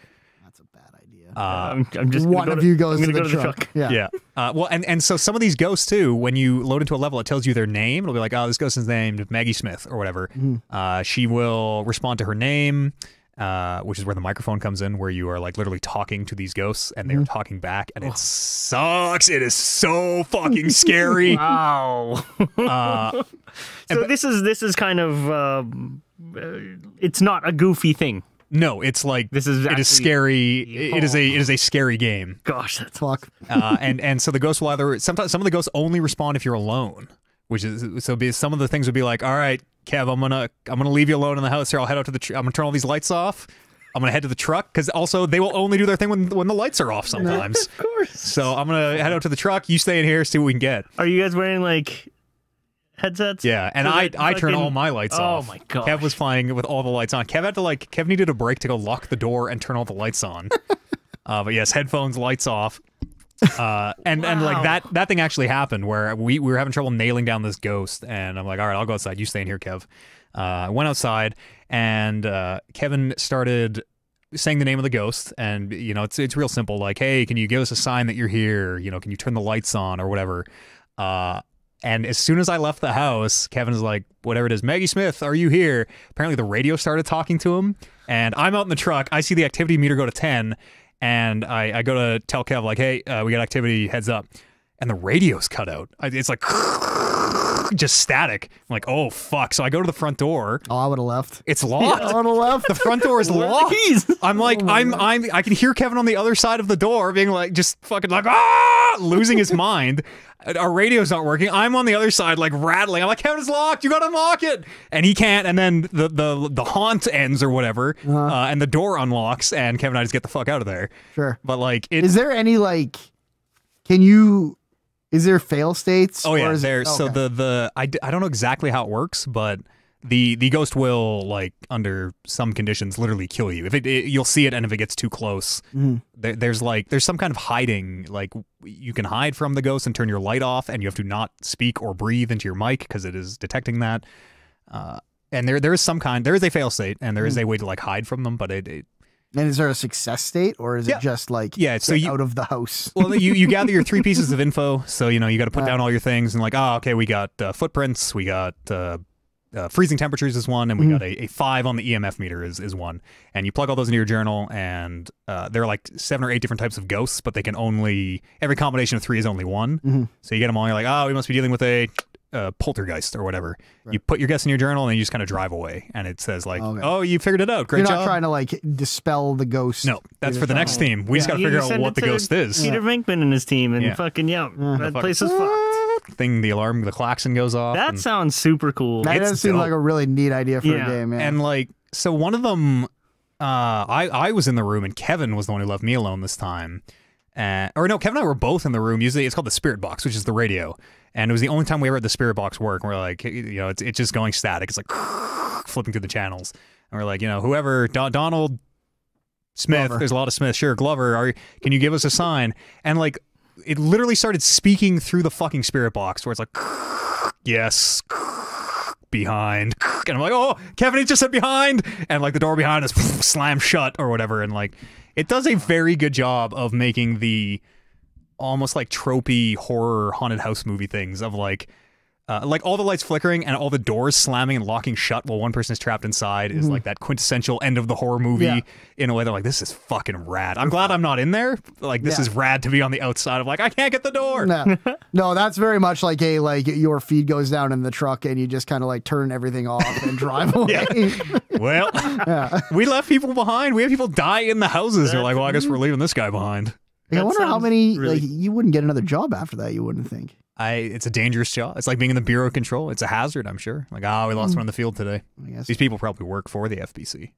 That's a bad idea. Uh, I'm, I'm just gonna One go of to- you goes I'm to gonna the, go to truck. the truck. Yeah. yeah. Uh, well, and and so some of these ghosts too, when you load into a level, it tells you their name. It'll be like, oh, this ghost is named Maggie Smith or whatever. Uh, she will respond to her name, uh, which is where the microphone comes in, where you are like literally talking to these ghosts and they're talking back, and it sucks. It is so fucking scary. Wow. uh, so this is this is kind of um, uh, it's not a goofy thing. no, it's like This is it is actually- is scary. It is a it is a scary game. Gosh, that's Fuck. uh, and and so the ghosts will either sometimes some of the ghosts only respond if you're alone, which is so be some of the things would be like, all right, Kev, I'm gonna I'm gonna leave you alone in the house here. I'll head out to the tr- I'm gonna turn all these lights off. I'm gonna head to the truck because also they will only do their thing when when the lights are off sometimes. of course. so I'm gonna head out to the truck. You stay in here, see what we can get. Are you guys wearing like headsets? Yeah, and I I turn all my lights Oh off. Oh my gosh. Kev was flying with all the lights on. Kev had to like Kev needed a break to go lock the door and turn all the lights on. uh, but yes, headphones, lights off. Uh, and and like that that thing actually happened where we, we were having trouble nailing down this ghost and I'm like all right I'll go outside you stay in here Kev. Uh, I went outside and uh, Kevin started saying the name of the ghost and you know it's it's real simple like hey can you give us a sign that you're here you know can you turn the lights on or whatever. Uh, and as soon as I left the house, Kevin's like, whatever it is, Maggie Smith, are you here? Apparently, the radio started talking to him. And I'm out in the truck. I see the activity meter go to 10. And I, I go to tell Kev, like, hey, uh, we got activity, heads up. And the radio's cut out. I- It's like just static. I'm like, oh, fuck. So I go to the front door. Oh, I would have left. It's locked. I would have left. The front door is Where are the locked. I'm like, I'm, I'm, I can hear Kevin on the other side of the door being like, just fucking like, ah, losing his mind. Our radio's not working. I'm on the other side, like rattling. I'm like, Kevin, it's locked. You gotta unlock it, and he can't. And then the the the haunt ends or whatever, uh, and the door unlocks, and Kevin and I just get the fuck out of there. Sure. But like, it, Is there any like? Can you? Is there fail states? Oh yeah, is there. So okay. the the I, I don't know exactly how it works, but the the ghost will like under some conditions literally kill you if it, it you'll see it and if it gets too close Mhm. there, there's like there's some kind of hiding like you can hide from the ghost and turn your light off and you have to not speak or breathe into your mic because it is detecting that uh and there there is some kind there is a fail state and there is Hmm. a way to like hide from them but it, it and is there a success state or is Yeah. it just like Yeah, so you- out of the house? well you you gather your three pieces of info so you know you got to put Right. down all your things and like oh okay we got uh, footprints we got uh, uh, freezing temperatures is one and we got a, a five on the emf meter is, is one and you plug all those into your journal and uh, there are like seven or eight different types of ghosts but they can only every combination of three is only one Mhm. so you get them all you're like oh we must be dealing with a uh, poltergeist or whatever you put your guess in your journal and then you just kind of drive away and it says like Okay. oh you figured it out great You're not job trying to like dispel the ghost. no that's for the next trying theme we just got to figure out what the ghost is Peter Venkman and his team, and Yeah. fucking yeah, that fuck- place is fucked. thing the alarm the klaxon goes off That and- sounds super cool. That It's does seem like a really neat idea for Yeah. a game, man. And like, so one of them, uh, I I was in the room and Kevin was the one who left me alone this time. Uh, or no, Kevin and I were both in the room. Usually, it's called the spirit box, which is the radio, and it was the only time we ever had the spirit box work. And we're like, you know, it's it's just going static. It's like flipping through the channels, and we're like, you know, whoever Don- Donald Smith, Glover. there's a lot of Smith. Sure, Glover, are can you give us a sign? And like, it literally started speaking through the fucking spirit box, where it's like, yes, behind. And I'm like, oh, Kevin, he just said behind. And like the door behind us slammed shut or whatever. And like, it does a very good job of making the almost like tropey horror haunted house movie things of like, uh, like all the lights flickering and all the doors slamming and locking shut while one person is trapped inside is like that quintessential end of the horror movie Yeah. in a way that like this is fucking rad. I'm glad I'm not in there. Like this Yeah. is rad to be on the outside of like I can't get the door. no, no, that's very much like a like your feed goes down in the truck and you just kind of like turn everything off and drive away. Well, we left people behind. We have people die in the houses. They're like, well, I guess we're leaving this guy behind. Like, I wonder how many really- like you wouldn't get another job after that. You wouldn't think. I. It's a dangerous job. It's like being in the bureau of control. It's a hazard. I'm sure. Like, ah, we lost one in the field today. I guess These people probably work for the FBC.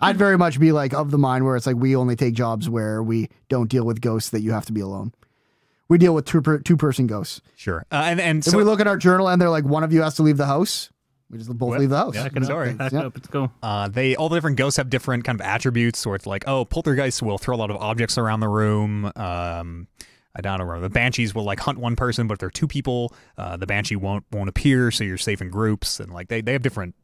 I'd very much be like of the mind where it's like we only take jobs where we don't deal with ghosts that you have to be alone. we deal with two per, two person ghosts. Sure. Uh, and and If so we look at our journal and they're like one of you has to leave the house, we just both Well, leave the house. yeah, Back it Sorry. back Yeah. it up. Let's go. Uh, they all the different ghosts have different kind of attributes. Where it's like, oh, poltergeists will throw a lot of objects around the room. Um, I don't remember. The banshees will like hunt one person, but if they're two people, uh, the banshee won't won't appear, so you're safe in groups. And like they they have different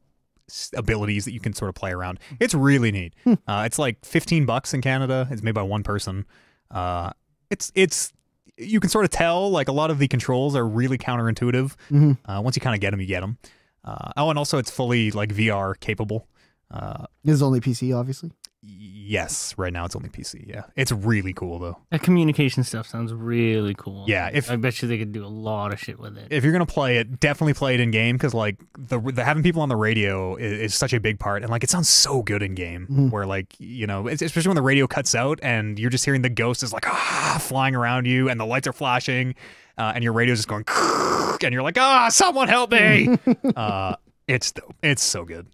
abilities that you can sort of play around. It's really neat. uh, it's like 15 bucks in Canada. It's made by one person. Uh, it's it's you can sort of tell like a lot of the controls are really counterintuitive. Mhm. Uh, once you kind of get them, you get them. Uh, oh, and also it's fully like VR capable. Uh, This is only PC, obviously. yes, right now it's only PC. Yeah, it's really cool though. That communication stuff sounds really cool. Yeah, if- I bet you they could do a lot of shit with it. If you're gonna play it, definitely play it in game because like the, the having people on the radio is, is such a big part, and like it sounds so good in game. Where like you know, especially when the radio cuts out and you're just hearing the ghost is like ah flying around you, and the lights are flashing, uh, and your radio's just going, and you're like ah someone help me. uh, it's dope. It's so good.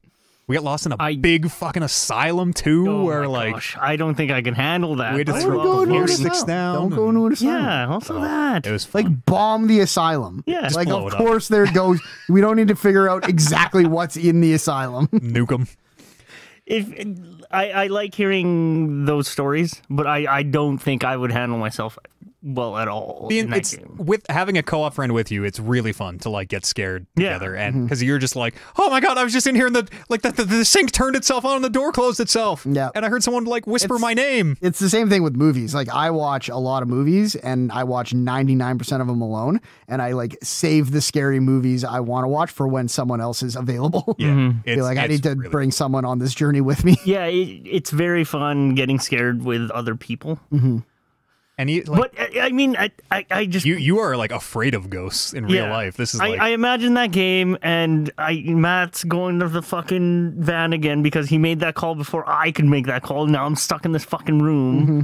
We got lost in a I- big fucking asylum too, oh where my like gosh, I don't think I can handle that. We had to I throw love the horror floor stuff. sticks down Don't go into an asylum. Yeah, also that. it was fun. Like bomb the asylum. Yeah. Like of it up. course there goes. We don't need to figure out exactly what's in the asylum. nuke 'em. if I, I like hearing those stories, but I, I don't think I would handle myself well at all Being, it's game. with having a co-op friend with you. It's really fun to like get scared Yeah. together, and because you're just like, oh my god, I was just in here, and the like the, the, the sink turned itself on, and the door closed itself. Yeah. and I heard someone like whisper It's- my name. It's the same thing with movies. Like I watch a lot of movies and I watch 99% of them alone and I like save the scary movies I want to watch for when someone else is available. Yeah, Mm-hmm. it's, Feel like I need to really- bring someone on this journey with me. Yeah, it, it's very fun getting scared with other people. And you, like, But I, I mean, I, I, I just you you are like afraid of ghosts in real Yeah. life. This is I, like I imagine that game, and I Matt's going to the fucking van again because he made that call before I could make that call. Now I'm stuck in this fucking room. Mm-hmm.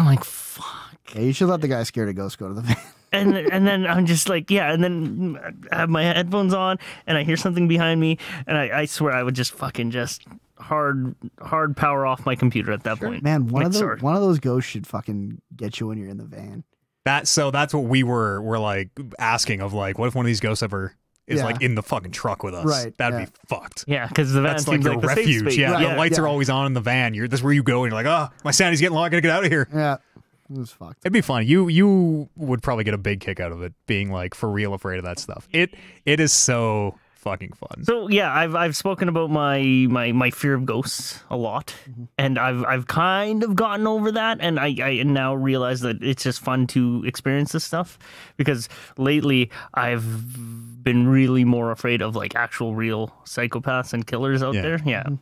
I'm like, fuck. Yeah, you should let the guy scared of ghosts go to the van. And and then I'm just like, yeah. And then I have my headphones on, and I hear something behind me, and I, I swear I would just fucking just hard hard power off my computer at that point. Man, one Like, of the, sorry. one of those ghosts should fucking get you when you're in the van. that. So that's what we were were like asking of like, what if one of these ghosts ever is Yeah. like in the fucking truck with us? Right, that'd yeah. be fucked. Yeah, because the van That's like your like the safe refuge. space. Yeah, Right, the lights yeah. are always on in the van. You're that's where you go, and you're like, oh, my sanity's getting low. I gotta get out of here. Yeah, it was fucked. It'd be fun. You you would probably get a big kick out of it, being like for real afraid of that stuff. It it is so fucking fun. So yeah, I've I've spoken about my my my fear of ghosts a lot, mm-hmm. and I've I've kind of gotten over that, and I I now realize that it's just fun to experience this stuff because lately I've been really more afraid of like actual real psychopaths and killers out Yeah. there. Yeah. Mm-hmm.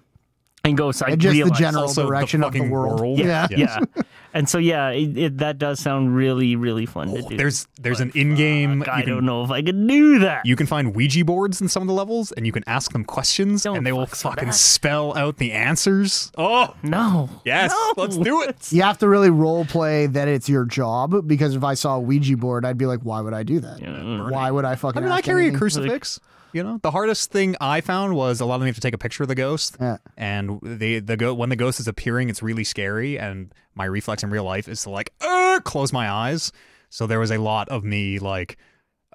And go I And just the general Also, the direction of the world. world. Yeah. yeah. And so yeah, it, it, that does sound really really fun to oh, do. There's there's an in-game. I you can, don't know if I could do that. You can find Ouija boards in some of the levels, and you can ask them questions, Don't and they will fuck with fucking that. spell out the answers. Oh no. yes, No. let's do it. You have to really role play that it's your job because if I saw a Ouija board, I'd be like, why would I do that? Yeah. Why would I fucking I mean, I ask carry a anything? crucifix. You know, the hardest thing I found was a lot of them have to take a picture of the ghost, Yeah. and the the go when the ghost is appearing, it's really scary, and my reflex in real life is to like uh, close my eyes. So there was a lot of me like,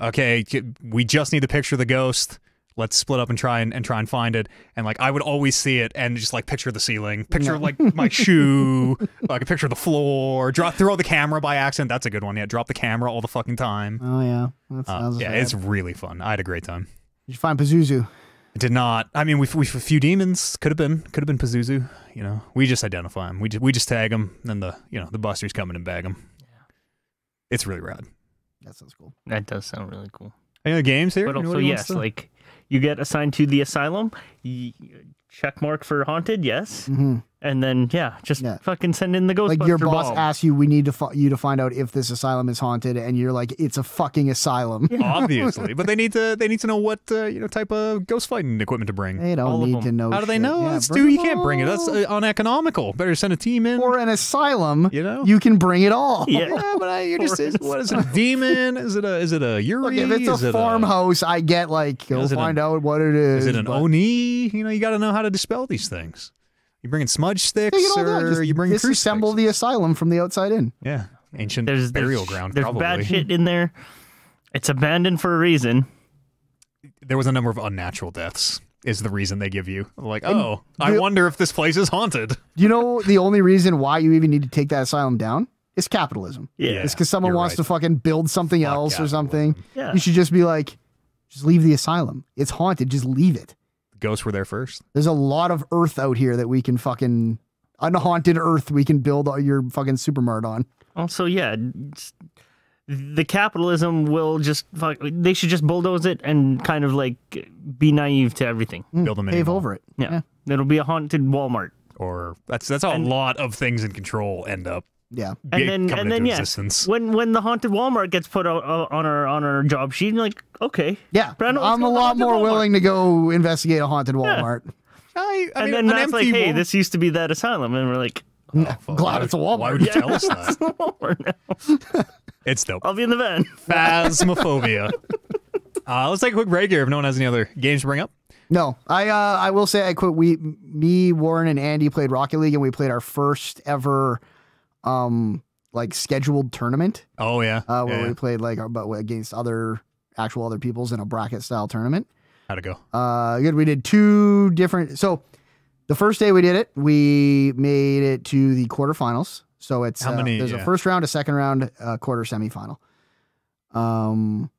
okay, we just need to picture the ghost. Let's split up and try and, and try and find it. And like I would always see it and just like picture the ceiling, picture like my shoe, like a picture of the floor, drop throw the camera by accident. That's a good one. Yeah, drop the camera all the fucking time. Oh, yeah. That Uh, yeah, bad. it's really fun. I had a great time. Did you find Pazuzu? I did not. I mean, we we a few demons could have been could have been Pazuzu. You know, we just identify them. We just, we just tag them. Then the you know the busters come in and bag them. It's really rad. That sounds cool. That does sound really cool. Any other games here? But also, Anybody wants yes, to- like you get assigned to the asylum, y- check mark for haunted, yes, hmm and then yeah, just Yeah. fucking send in the Ghostbuster Like your boss bomb. asks you, we need to fi- you to find out if this asylum is haunted, and you're like, it's a fucking asylum. obviously, but they need to they need to know what uh, you know type of ghost fighting equipment to bring. They don't All need to know. How do they shit. know? Yeah, That's bring too, you can't bring it. That's all. uh, uneconomical. Better send a team in. For an asylum, You know? you can bring it all. Yeah. yeah, but I, you're just is, what is it? A demon? Is it a is it a Yurei? Look, if it's is a it farmhouse, I get like go Is find an- out what it is. Is it an but- oni? You know, you got to know how to dispel these things. You bringing smudge sticks, Take it all down. or Just you bring disassemble the asylum from the outside in. Yeah, Ancient There's burial there's, ground, There's probably. bad shit in there. It's abandoned for a reason. There was a number of unnatural deaths. Is the reason they give you like, oh, I wonder if this place is haunted. You know the only reason why you even need to take that asylum down? Is capitalism. Yeah. It's because someone wants right. to fucking build something Fuck else or something. Yeah. You should just be like, just leave the asylum. It's haunted. Just leave it. Ghosts were there first. There's a lot of earth out here that we can fucking unhaunted earth we can build all your fucking supermart on. Also, yeah, the capitalism will just fuck. They should just bulldoze it and kind of like be naive to everything. Mm, build a mini Pave over it. Yeah, it'll be a haunted Walmart. Or that's that's how a lot of things in control end up Yeah. And then, and then, yes, yeah, when when the haunted Walmart gets put out uh, on our on our job sheet, you're like, okay, Yeah. Brandon, let's I'm a lot more Walmart. willing to go investigate a haunted Walmart. I, I and mean, then an Matt's like, empty hey, wall- this used to be that asylum, and we're like, Fuck, Glad it's a would- Walmart. Why would you tell us that? Walmart now. It's dope. I'll be in the van. Phasmophobia. uh, let's take a quick break here. If no one has any other games to bring up, No, I uh, I will say I quit. We, me, Warren, and Andy played Rocket League, and we played our first ever, um, like scheduled tournament. oh yeah, Uh, where yeah. we played like but against other actual other people's in a bracket style tournament. how'd it go? Uh, good. We did two different. So the first day we did it, we made it to the quarterfinals. So it's How uh, many- there's yeah. a first round, a second round, a quarter semifinal. Um,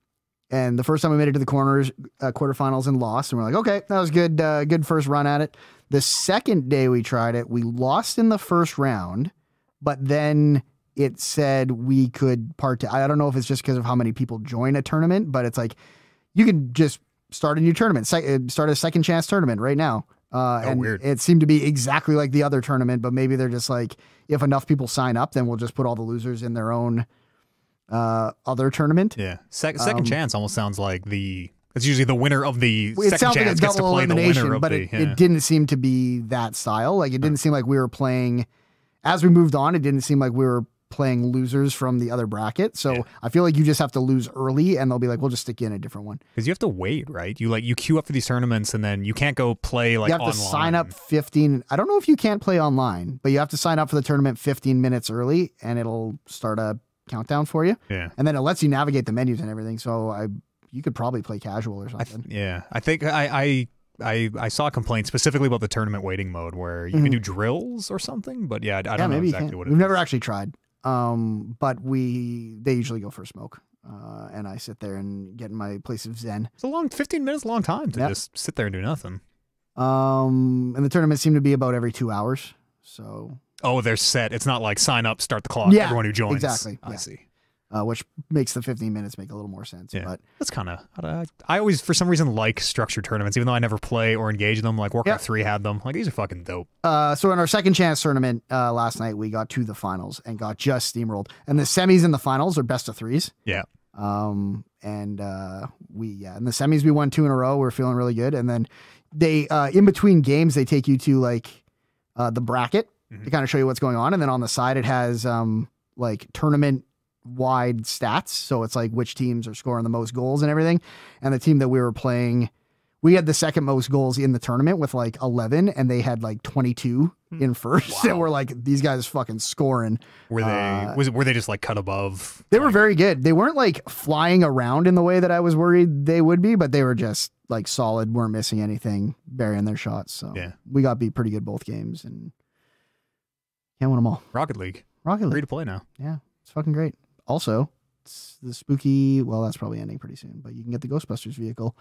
and the first time we made it to the corners, uh, quarterfinals and lost, and we're like, okay, that was good, uh, good first run at it. The second day we tried it, we lost in the first round, but then it said we could part. I don't know if it's just because of how many people join a tournament, but it's like you could just start a new tournament, uh, start a second chance tournament right now. Uh, Oh, and weird. it seemed to be exactly like the other tournament, but maybe they're just like, if enough people sign up, then we'll just put all the losers in their own uh, other tournament. Yeah, Sec- second Um, chance almost sounds like the. It's usually the winner of the It second sounds like a chance gets to play the elimination, winner of but the. it, yeah. it didn't seem to be that style. Like it didn't seem like we were playing. As we moved on, it didn't seem like we were playing losers from the other bracket. So Yeah. I feel like you just have to lose early, and they'll be like, "We'll just stick you in a different one." Because you have to wait, right? You like you queue up for these tournaments, and then you can't go play like you have online. to sign up 15 i don't know if you can't play online but you have to sign up for the tournament 15 minutes early and it'll start a countdown for you Yeah, and then it lets you navigate the menus and everything so i you could probably play casual or I th- something yeah. I think I I I, I saw complaints specifically about the tournament waiting mode where you can do drills or something. But yeah, I, I Mm-hmm. yeah don't know exactly what it we've is. never actually tried um but we they usually go for a smoke uh and i sit there and get in my place of zen It's a long fifteen minutes, a long time to Yep. just sit there and do nothing. um and the tournaments seem to be about every two hours so Oh, they're set. It's not like sign up, start the clock. Yeah, everyone who joins. exactly, I yeah. see. Uh which makes the 15 minutes make a little more sense Yeah. but That's kind of. I, I always, for some reason, like structured tournaments, even though I never play or engage in them. Like Warcraft Yeah. Three had them. Like these are fucking dope. Uh, so in our second chance tournament uh, last night, we got to the finals and got just steamrolled. And the semis and the finals are best of threes. Yeah. Um, and uh, we yeah, in the semis we won two in a row. We're feeling really good. And then they uh, in between games they take you to like uh, the bracket Mhm. to kind of show you what's going on. And then on the side it has um, like tournament wide stats. So it's like which teams are scoring the most goals and everything. And the team that we were playing. We had the second most goals in the tournament with like 11, and they had like 22 in first. Wow. And we're like, these guys fucking scoring. Were they? Uh, was it? Were they just like cut above? They were very good. They weren't like flying around in the way that I was worried they would be, but they were just like solid, weren't missing anything, burying their shots. So Yeah. we got beat pretty good both games and can't win them all. Rocket League Rocket League. free to play now. Yeah, it's fucking great. Also, it's the spooky, well, that's probably ending pretty soon, but you can get the Ghostbusters vehicle,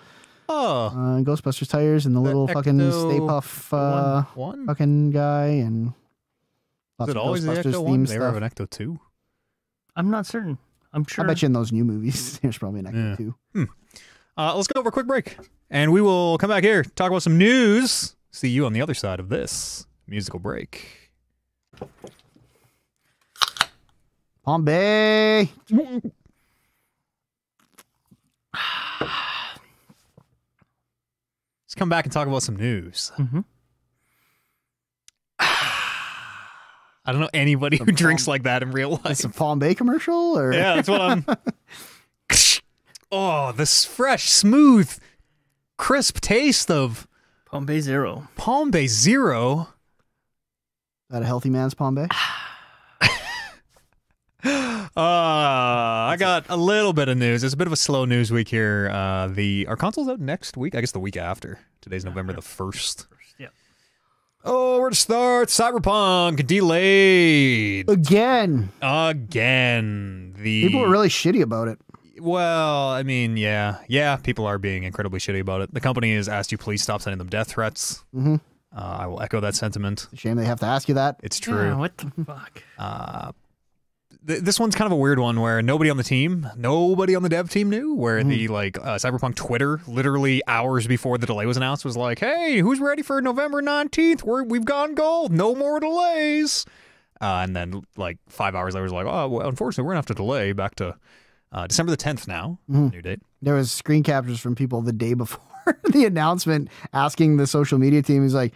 Oh, uh, Ghostbusters tires, and the, The little fucking Stay Puft uh, one. one? fucking guy, and Is lots it of always the Ghostbusters Ecto one? themed They ever have an Ecto two. I'm not certain. I'm sure. I bet you in those new movies, there's probably an Ecto Yeah. too. Uh, let's go over a quick break, and we will come back here talk about some news. See you on the other side of this musical break. Palm Bay. Let's come back and talk about some news. Mhm. I don't know anybody who drinks like that in real life. It's a Palm Bay commercial, or Yeah, that's what I'm. oh, this fresh, smooth, crisp taste of Palm Bay Zero. Palm Bay Zero. Is that a healthy man's Palm Bay? Uh, I got a little bit of news. It's a bit of a slow news week here. Uh, the our console's out next week. I guess the week after. Today's November the first. Yeah. Oh, where to start? Cyberpunk delayed Again, again. The people are really shitty about it. well, I mean, yeah, yeah. People are being incredibly shitty about it. The company has asked you please stop sending them death threats. Mm-hmm. Uh, I will echo that sentiment. Shame they have to ask you that. It's true. Yeah, what the fuck? Uh, th- this one's kind of a weird one where nobody on the team, nobody on the dev team knew. Where the like uh, Cyberpunk Twitter, literally hours before the delay was announced, was like, "Hey, who's ready for November nineteenth? We're we've gone gold. No more delays." Uh, and then like five hours later, it was like, "Oh, well, unfortunately, we're gonna have to delay back to uh, December the tenth now, new date." There was screen captures from people the day before the announcement asking the social media team. He's like,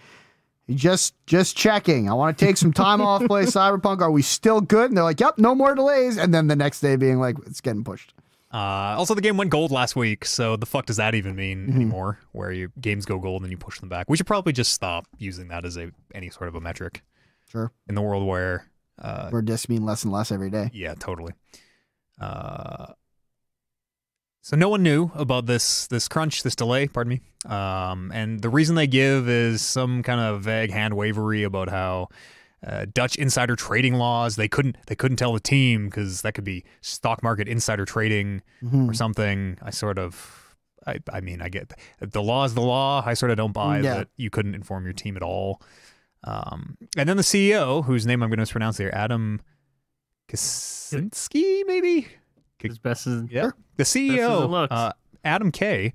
just just checking. I want to take some time off, play Cyberpunk. Are we still good? And they're like, yep, no more delays. And then the next day being like, it's getting pushed. Uh, also, the game went gold last week, so the fuck does that even mean anymore? Where your games go gold and then you push them back? We should probably just stop using that as a any sort of a metric Sure. in the world where, uh, Where discs mean less and less every day. yeah, totally. Uh, so no one knew about this this crunch, this delay. Pardon me. Um, and the reason they give is some kind of vague hand wavery about how. Uh, Dutch insider trading laws. They couldn't. They couldn't tell the team because that could be stock market insider trading Mm-hmm. or something. I sort of, I, I mean, I get the law is the law. I sort of don't buy Yeah. that you couldn't inform your team at all. Um, and then the CEO, whose name I'm going to mispronounce here, Adam Kaczynski, maybe. As best as Yeah, the CEO, uh, Adam Kay,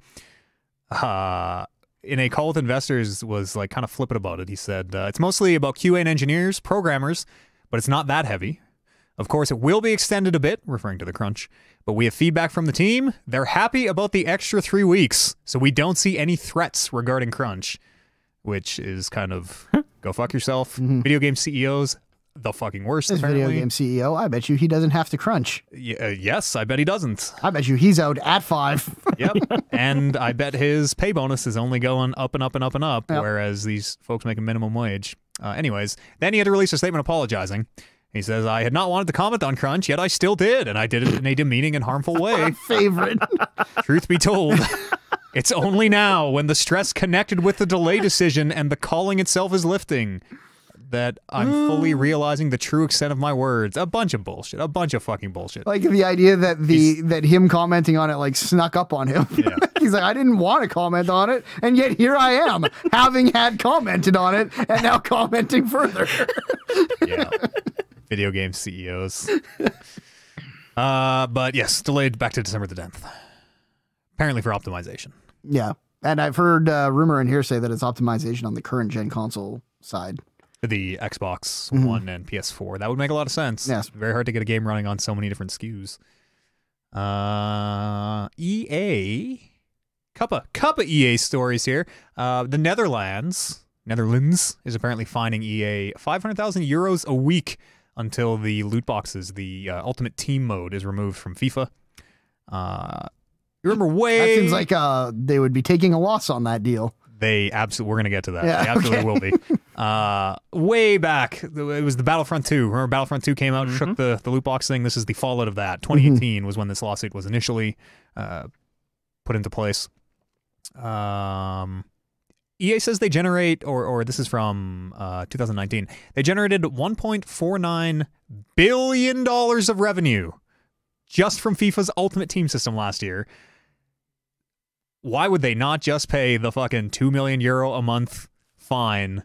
Uh, in a call with investors, was like kind of flippant about it. He said uh, it's mostly about QA and engineers, programmers, but it's not that heavy. Of course, it will be extended a bit, referring to the crunch. But we have feedback from the team. They're happy about the extra three weeks, so we don't see any threats regarding crunch, which is kind of go fuck yourself. Video game CEOs, the fucking worst. This apparently. video game CEO, I bet you he doesn't have to crunch. Y- uh, yes, I bet he doesn't. I bet you he's out at five. Yep. and I bet his pay bonus is only going up and up and up and up, Yep. whereas these folks make a minimum wage. Uh, anyways, then he had to release a statement apologizing. He says, I had not wanted to comment on Crunch, yet I still did, and I did it in a demeaning and harmful way. Favorite. Truth be told, it's only now, when the stress connected with the delay decision and the calling itself is lifting, that I'm fully realizing the true extent of my words. A bunch of bullshit. A bunch of fucking bullshit. like the idea that the that him commenting on it like snuck up on him. Yeah. He's like, I didn't want to comment on it, and yet here I am, having had commented on it, and now commenting further. yeah. Video game CEOs. Uh, but yes, delayed back to December the 10th. Apparently for optimization. yeah, and I've heard uh, rumor and hearsay that it's optimization on the current gen console side. The Xbox One and PS4. That would make a lot of sense. Yes. Very hard to get a game running on so many different SKUs. Uh, EA. Couple, couple EA stories here. Uh, the Netherlands, Netherlands, is apparently fining EA 500,000 euros a week until the loot boxes, the uh, Ultimate Team mode, is removed from FIFA. Uh, you remember way That seems like uh, they would be taking a loss on that deal. they absolutely we're gonna get to that. Yeah, they absolutely okay. will be. Uh, way back, it was the Battlefront 2. Remember Battlefront 2 came out, shook the the loot box thing. This is the fallout of that. 2018 was when this lawsuit was initially uh, put into place. Um, EA says they generate, or or this is from uh, 2019. They generated 1.49 billion dollars of revenue just from FIFA's Ultimate Team system last year. Why would they not just pay the fucking two million euro a month fine?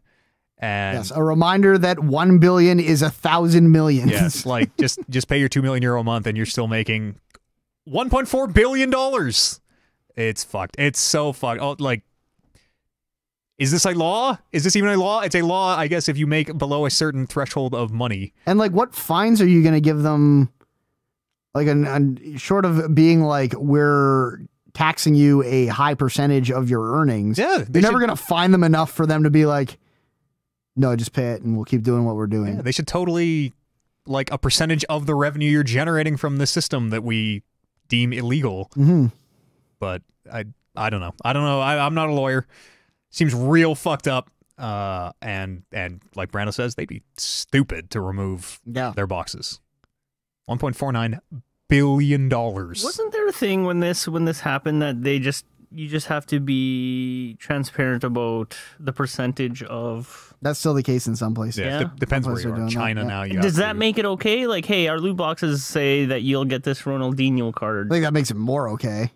And Yes, a reminder that one billion is a thousand millions. yes, like just just pay your two million euro a month, and you're still making 1.4 billion dollars. It's fucked. It's so fucked. Oh, like, is this a law? Is this even a law? It's a law, I guess, if you make below a certain threshold of money. And like, what fines are you going to give them? Like, an, an short of being like, we're taxing you a high percentage of your earnings. Yeah, You're they never should- going to find them enough for them to be like, no, just pay it and we'll keep doing what we're doing. Yeah, they should totally like a percentage of the revenue you're generating from the system that we deem illegal. hmm But I I don't know. I don't know. I, I'm not a lawyer. Seems real fucked up. Uh, and and like Brando says, they'd be stupid to remove Yeah. their boxes. 1.49 billion dollars. Wasn't there a thing when this when this happened that they just you just have to be transparent about the percentage of That's still the case in some places. Yeah, Yeah. de- depends where you they're are. doing that, China yeah. now. You Does that to- make it okay? Like, hey, our loot boxes say that you'll get this Ronaldinho I card I think that makes it more okay.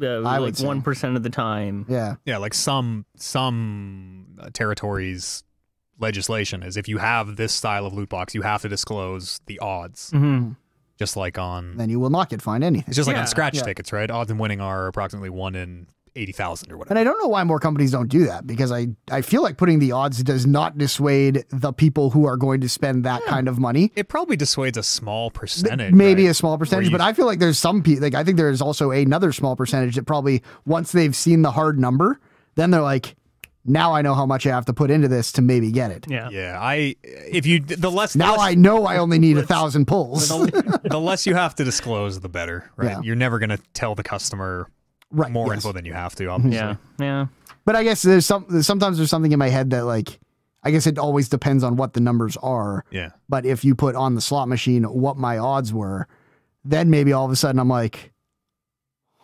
uh, I like one percent of the time. Yeah. Yeah, like some some uh, territories legislation is if you have this style of loot box, you have to disclose the odds, Mm-hmm. just like on Then you will not get fined anything. it's just like Yeah, on scratch yeah. tickets, right? Odds in winning are approximately one in eighty thousand or whatever. And I don't know why more companies don't do that because I, I feel like putting the odds does not dissuade the people who are going to spend that kind of money. It probably dissuades a small percentage. Maybe right? a small percentage, you- but I feel like there's some people, like I think there's also another small percentage that probably once they've seen the hard number, then they're like, now I know how much I have to put into this to maybe get it. Yeah. Yeah, I if you the less Now less, I know I only need a thousand pulls. the, the less you have to disclose, the better, right? Yeah. You're never gonna tell the customer right. more yes. info than you have to. Mm-hmm. Obviously. Yeah. Yeah. But I guess there's some there's- sometimes there's something in my head that like I guess it always depends on what the numbers are. Yeah. But if you put on the slot machine what my odds were, then maybe all of a sudden I'm like,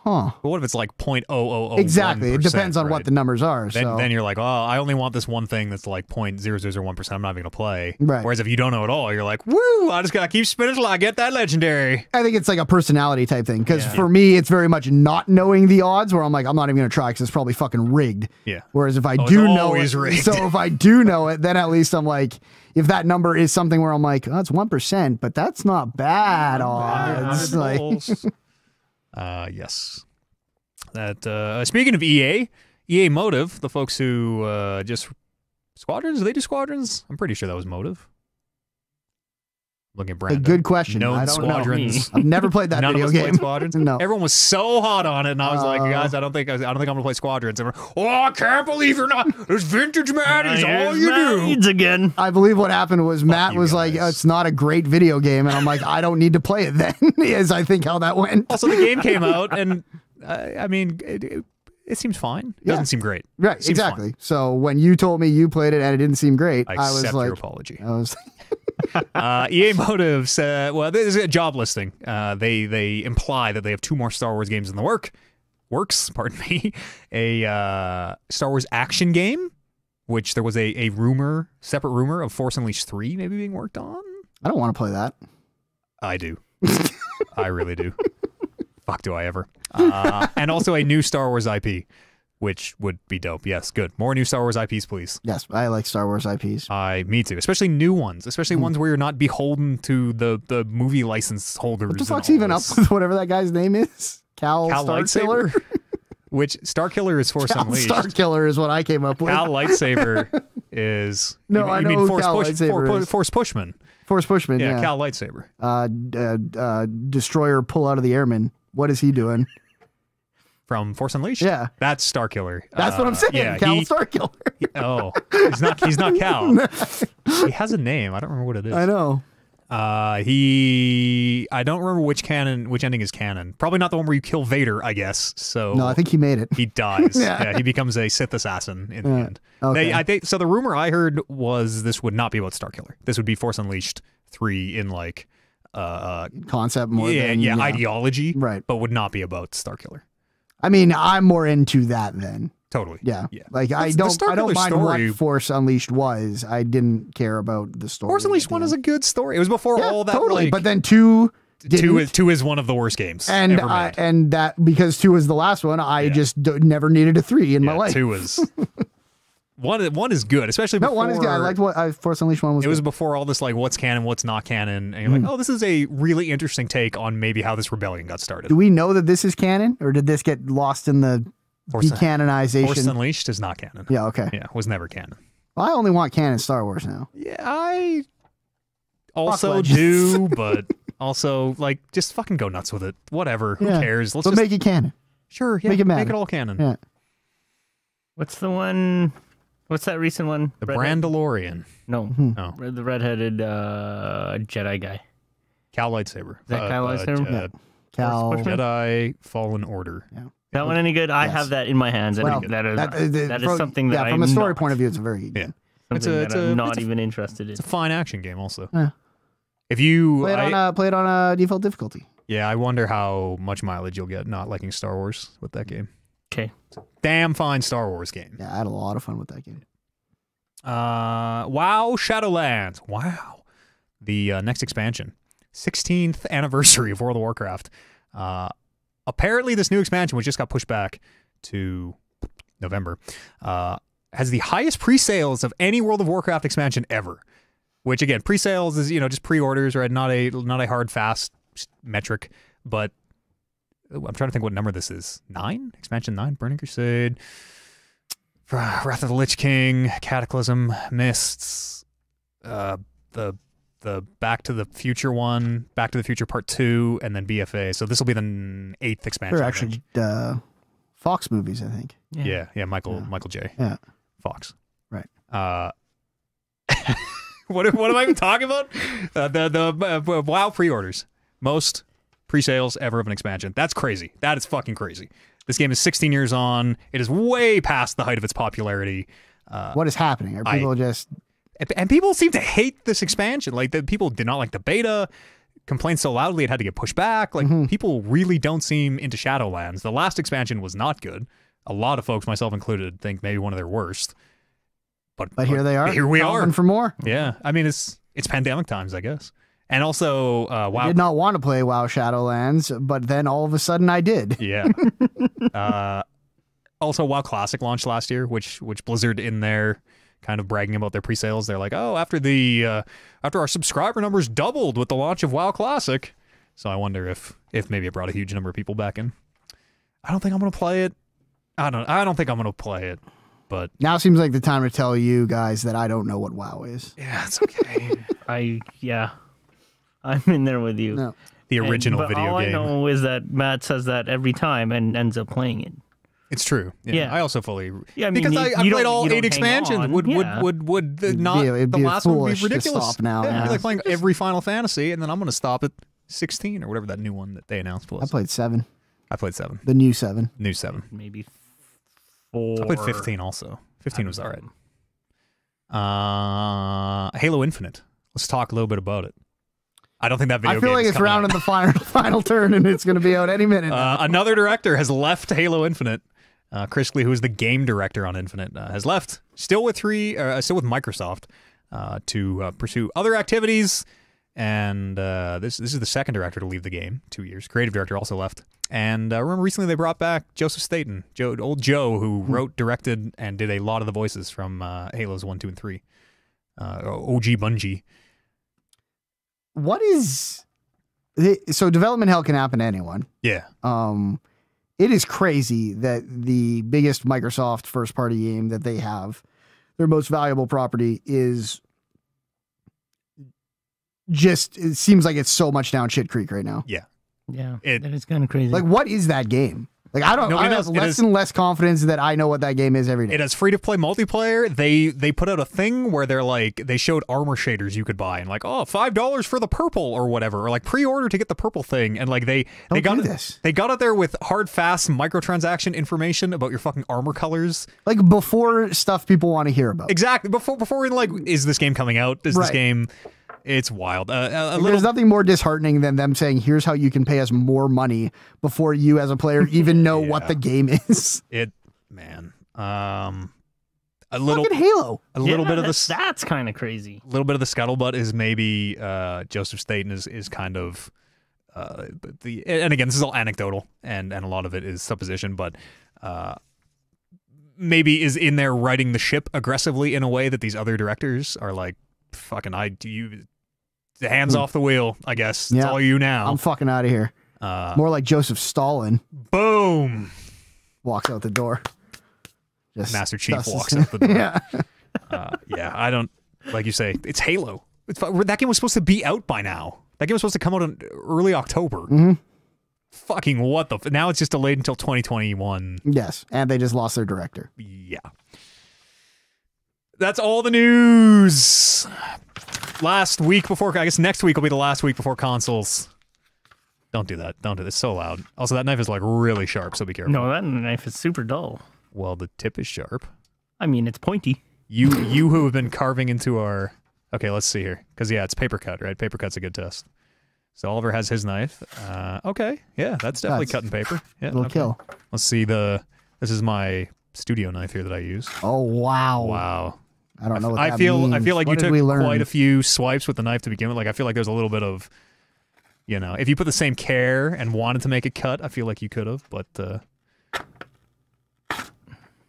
huh. But what if it's like 0.0001%? exactly. It depends on right? what the numbers are. Then, so then you're like, oh, I only want this one thing that's like 0.0001%. I'm not even going to play. Right. Whereas if you don't know at all, you're like, woo, I just got to keep spinning till I get that legendary. I think it's like a personality type thing. Because Yeah. for me, it's very much not knowing the odds where I'm like, I'm not even going to try because it's probably fucking rigged. Yeah. Whereas if I Oh, it's do know always it, rigged. so if I do know it, then at least I'm like, if that number is something where I'm like, oh, it's one percent, but that's not bad odds. Like, Balls. Uh, yes. That uh, speaking of EA, EA Motive, the folks who uh, just squadrons, they do squadrons? I'm pretty sure that was Motive. Looking at Brandon. a good question. Known I don't know. squadrons. I've never played that None video of us game. Squadrons. No. Everyone was so hot on it, and I was like, Uh, guys, I don't think I, don't think I'm gonna play Squadrons. And we're, oh, I can't believe you're not. There's vintage man is all you Matt do. Again. I believe what happened was Matt you was like, guys. "It's not a great video game," and I'm like, "I don't need to play it then." is I think how that went. Also, the game came out, and uh, I mean, it, it, it seems fine. It doesn't seem great. Right, Seems exactly. So when you told me you played it and it didn't seem great, I I, accept was your like, apology. I was uh, EA Motives, said, well, this is a job listing. Uh, they they imply that they have two more Star Wars games in the work works. Pardon me, a uh, Star Wars action game, which there was a a rumor, separate rumor of Force Unleashed three maybe being worked on. I don't want to play that. I do. I really do. Fuck, do I ever? Uh, and also a new Star Wars IP, which would be dope. Yes, good. More new Star Wars IPs, please. Yes, I like Star Wars IPs. I me too, especially new ones, especially ones where you're not beholden to the the movie license holders. What the fuck's even up with whatever that guy's name is? Cal, Cal Starkiller. Lightsaber? Which Star Killer is Force Cal Unleashed. Starkiller is what I came up with. Cal Lightsaber is No, you, I you know mean Force Cal Push, Lightsaber For- is. Force Pushman. Force Pushman. Yeah, Yeah. Cal Lightsaber uh, uh, uh, Destroyer pull out of the airman. What is he doing? From Force Unleashed. Yeah. that's Star Killer. That's what Uh, I'm saying. Yeah, Cal he, Starkiller. he- oh, he's not. He's not Cal. he has a name. I don't remember what it is. I know. Uh, he. I don't remember which canon, which ending is canon. Probably not the one where you kill Vader. I guess. So No, I think he made it. he dies. Yeah. yeah. he becomes a Sith assassin in the end. Okay. They, I think so. The rumor I heard was this would not be about Star Killer. This would be Force Unleashed three in like, uh, uh Concept more yeah, than yeah, ideology, Right. But would not be about Starkiller. I mean, I'm more into that then. Totally. Yeah. Yeah. Like I don't I don't mind story- what Force Unleashed was. I didn't care about the story. Force Unleashed one is a good story. It was before yeah, all that. totally. like, but then two didn't. two is two is one of the worst games and ever I, made. and that because two was the last one, I Yeah. just d- never needed a three in my life. two is one. One is good, especially no, before, one is good. I liked what uh, Force Unleashed one was. It was before all this like what's canon, what's not canon, and you're Hmm. like, oh, this is a really interesting take on maybe how this rebellion got started. Do we know that this is canon, or did this get lost in the Force, Force? Unleashed is not canon. yeah. Okay. Yeah, was never canon. Well, I only want canon Star Wars now. Yeah, I also do, but also like just fucking go nuts with it. Whatever. Who cares? Let's But just make it canon. sure. Yeah, make it Make it all canon. Yeah. What's the one? What's that recent one? The Redhead- Brandalorian. No, Hmm. Oh, Red- the redheaded uh, Jedi guy. Cal lightsaber. Is that Cal lightsaber? Uh, Cal. Pushman? Jedi Fallen Order. That one any good? I Yes. have that in my hands. and Well, that is that, uh, that is from- something that yeah, from a I'm story not, point of view, it's a very Yeah. game. something It's a- that it's a- I'm not it's a- even interested in. It's a fine action game, also. Yeah. If you, Play it on I- a play it on a default difficulty. yeah, I wonder how much mileage you'll get not liking Star Wars with that game. Okay. Damn fine Star Wars game. Yeah, I had a lot of fun with that game. Uh, WoW Shadowlands. Wow. The uh, next expansion, 16th anniversary of World of Warcraft. Uh, apparently, this new expansion, which just got pushed back to November, uh, has the highest pre-sales of any World of Warcraft expansion ever. Which again, pre-sales is you know just pre-orders, right? Not a not a hard fast metric, but I'm trying to think what number this is. Nine expansion nine, Burning Crusade. Wrath of the Lich King, Cataclysm, Mists, uh, the the Back to the Future one, Back to the Future Part Two, and then BFA. So this will be the eighth expansion. They're actually uh, Fox movies, I think. yeah, yeah, Michael Yeah. Michael J. Yeah. Fox. Right. Uh, what what am I even talking about? Uh, the the uh, WoW pre-orders, most pre-sales ever of an expansion. That's crazy. That is fucking crazy. This game is 16 years on. It is way past the height of its popularity. Uh, what is happening? Are I- people just and, people seem to hate this expansion. Like the people did not like the beta, complained so loudly it had to get pushed back. Like Mm-hmm. people really don't seem into Shadowlands. The last expansion was not good. A lot of folks, myself included, think maybe one of their worst. But but here they are. Here we are. for more. Yeah, I mean it's it's pandemic times, I guess. And also, uh, I wow, did not want to play WoW Shadowlands, but then all of a sudden I did. Yeah. uh, also, WoW Classic launched last year, which which Blizzard in there kind of bragging about their pre-sales. They're like, oh, after the uh, after our subscriber numbers doubled with the launch of WoW Classic. So I wonder if if maybe it brought a huge number of people back in. I don't think I'm gonna play it. I don't. I don't think I'm gonna play it. But Now seems like the time to tell you guys that I don't know what WoW is. yeah, it's okay. I yeah, I'm in there with you. No. the And- original but video all game. I know is that Matt says that every time and ends up playing it. It's true. Yeah, Yeah. I also fully Yeah, I mean, because you- I, I you played all eight expansions. Would Yeah. would would would the, not be- the last one would foolish be to ridiculous? stop now, Yeah, it'd be like playing every Final Fantasy, and then I'm going to stop at 16 or whatever that new one that they announced was. I played seven, I played seven, the new seven. new seven. Maybe four. I played 15 also. 15 was all right. Uh, Halo Infinite. Let's talk a little bit about it. I don't think that video. I feel like it's coming round in the final final turn, and it's going to be out any minute. Uh, another director has left Halo Infinite. Uh, Chris Lee, who is the game director on Infinite, uh, has left. Still with three, uh, still with Microsoft, uh, to uh, pursue other activities. And uh, this this is the second director to leave the game. Two years. Creative director also left. And uh, remember, recently they brought back Joseph Staten, Joe, old Joe, who wrote, directed, and did a lot of the voices from uh, Halos one, two, and three. Uh, OG Bungie. What is so development hell can happen to anyone. Yeah, Um, it is crazy that the biggest Microsoft first party game that they have, their most valuable property, is just it seems like it's so much down shit creek right now. Yeah, It- that is kind of crazy. Like, what is that game? Like, I don't. Nobody I have. Less is- and less confidence that I know what that game is every day. It has free to play multiplayer. They they put out a thing where they're like they showed armor shaders you could buy and like oh five dollars for the purple or whatever or like pre order to get the purple thing and like they they Don't got do this. they got it there with hard fast microtransaction information about your fucking armor colors like before stuff people want to hear about. exactly before before like is this game coming out is this game it's wild uh, a, a little There's nothing more disheartening than them saying, "Here's how you can pay us more money before you, as a player, even know what the game is." it man um a little Fucking Halo. a little Yeah, bit of the that's, that's kind of crazy. A little bit of the scuttlebutt is maybe uh, Joseph Staten is is kind of uh, but the and again this is all anecdotal and and a lot of it is supposition, but uh, maybe is in there writing the ship aggressively in a way that these other directors are like fucking I do you hands off the wheel I guess it's Hmm. Yeah. all you now I'm fucking out of here. uh, More like Joseph Stalin boom walks out the door. Just Master Chief dusts walks his- out the door yeah. uh, yeah I don't like you say it's Halo it's fu- that game was supposed to be out by now that game was supposed to come out in early October Mhm. fucking what the f- now it's just delayed until 2021 Yes, and they just lost their director. yeah that's all the news last week before i guess next week will be the last week before consoles don't do that don't do this so loud also that knife is like really sharp so be careful No, that knife is super dull. well the tip is sharp I mean, it's pointy. you you who have been carving into our Okay, let's see here. Because yeah, it's paper cut, right? Paper cut's a good test. So Oliver has his knife. Uh, okay, yeah, that's definitely Cuts. cutting paper. Yeah, It'll okay. kill. Let's see the. This is my studio knife here that I use. Oh wow. Wow. I don't know what I that feel I feel like What you took we quite a few swipes with the knife to begin with. Like I feel like there's a little bit of, you know, if you put the same care and wanted to make a cut, I feel like you could have. But uh,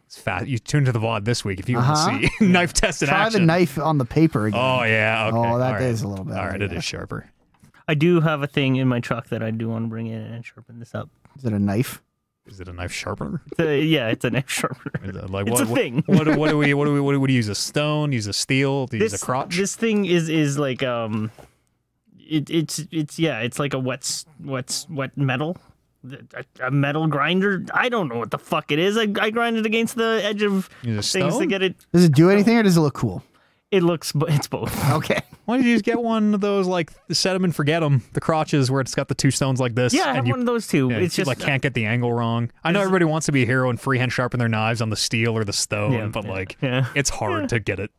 it's fast. You tuned to the VOD this week if you Uh-huh. want to see knife test in Try action. the knife on the paper again. Oh yeah. Okay. Oh, that All right. is a little bit. All right, it is sharper. I do have a thing in my truck that I do want to bring in and sharpen this up. Is it a knife? Is it a knife sharpener? It's a- yeah, it's a knife sharpener. It like It's what, a what- thing. What, what, do we what do we what do we use? A stone? Use a steel? Do you use a crotch? this thing is is like um, it, it's it's yeah, it's like a wet s- wet wet metal. A, a metal grinder. I don't know what the fuck it is. I, I grind it against the edge of things to get it. Does it do anything or does it look cool? It looks. bo- It's both. Okay. Why don't you just get one of those like set them and forget them? The crotches where it's got the two stones like this. Yeah, I have you one of those too. Yeah, it's you, just like can't get the angle wrong. I know everybody wants to be a hero and freehand sharpen their knives on the steel or the stone, Yeah, but yeah, like yeah. it's hard to get it.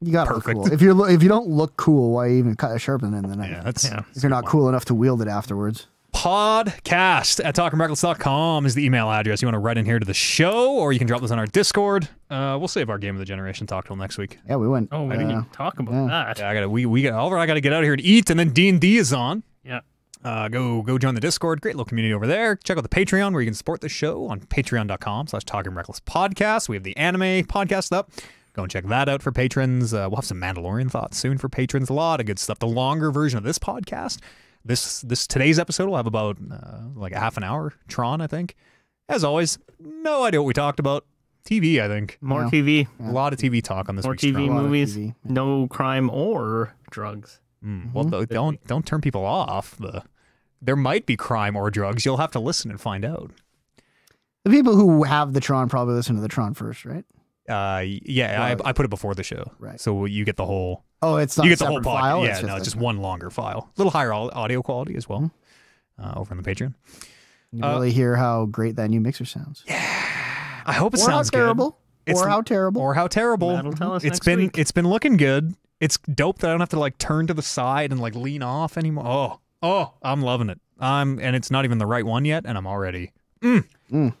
You gotta look Perfect. cool. If you're lo- if you don't look cool, why even cut a sharpen it in the knife? Yeah, that's Yeah. If you're not cool enough to wield it afterwards. podcast at talkingreckless.com is the email address. You want to write in here to the show, or you can drop this on our Discord. Uh, we'll save our game of the generation talk till next week. Yeah, we went. Oh, we uh, didn't talk about yeah. that. Yeah, I gotta we we got Oliver. I gotta get out of here and eat, and then D and D is on. Yeah. Uh, go go join the Discord. Great little community over there. Check out the Patreon where you can support the show on patreon.com slash talking reckless podcast. We have the anime podcast up. Go and check that out for patrons. Uh, we'll have some Mandalorian thoughts soon for patrons. A lot of good stuff. The longer version of this podcast, this this today's episode will have about uh, like a half an hour. Tron, I think. As always, no idea what we talked about. TV, I think. More Yeah. TV, A lot of TV talk on this more week's TV Tron. movies, TV, yeah. no crime or drugs. Mm, Well, th- don't don't turn people off. The there might be crime or drugs. You'll have to listen and find out. The people who have the Tron probably listen to the Tron first, right? Uh, yeah, Well, I, I put it before the show, Right. So you get the whole Oh, it's not you a get the whole separate pod. file. Yeah, it's no, it's just one longer file, a little higher audio quality as well. Mm-hmm. Uh, over on the Patreon. You uh, really hear how great that new mixer sounds. I hope it or how sounds good. terrible. It's- or how terrible. Or how terrible. That'll tell us It's next been week. it's been looking good. It's dope that I don't have to like turn to the side and like lean off anymore. Oh, oh, I'm loving it. I'm and it's not even the right one yet, and I'm already mm. Mm.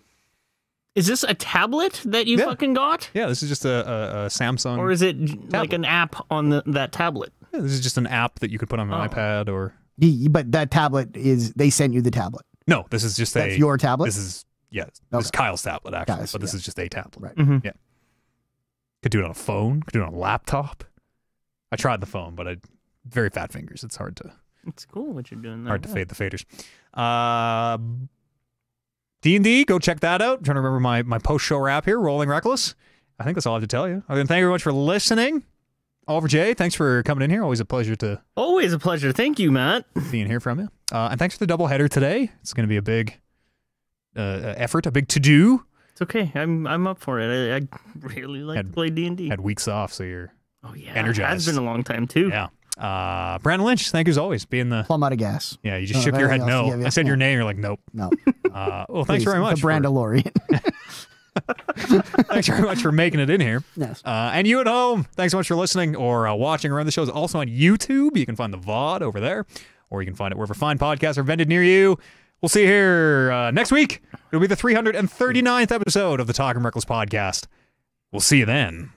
Is this a tablet that you Yeah. fucking got? yeah. This is just a, a, a Samsung. Or is it j- like an app on the, that tablet? Yeah, this is just an app that you could put on an Oh. iPad or Y- but that tablet is they sent you the tablet. no. This is just That's a your tablet. This is yeah. This is Okay. Kyle's tablet actually, Kyle's, but this yeah. is just a tablet. Right. Mhm. Yeah. Could do it on a phone. Could do it on a laptop. I tried the phone, but I very fat fingers. It's hard to It's cool what you're doing there. hard to fade the faders. Uh, D and D. Go check that out. I'm trying to remember my my post show wrap here. Rolling Reckless. I think that's all I have to tell you. Other than thank you very much for listening. Oliver J, thanks for coming in here. Always a pleasure to Always a pleasure. Thank you, Matt. being here from you. Uh, and thanks for the double header today. It's going to be a big uh, uh, effort, a big to do. It's okay. I'm I'm up for it. I, I really like Had- to play D and D. Had weeks off, so you're Oh yeah, energized. It's been a long time too. yeah. Uh, Brandon Lynch, thank you as always. Being the Plumb out of gas. yeah, you just Uh, shook your head else no. to give? I said your name, you're like nope. No. Uh, well, thanks very much. The for- thanks very much for making it in here. yes. Uh, and you at home, thanks so much for listening or uh, watching around the show is also on YouTube. You can find the VOD over there, or you can find it wherever fine podcasts are vended near you. We'll see you here uh, next week. It'll be the 339th episode of the Talking Reckless podcast. We'll see you then.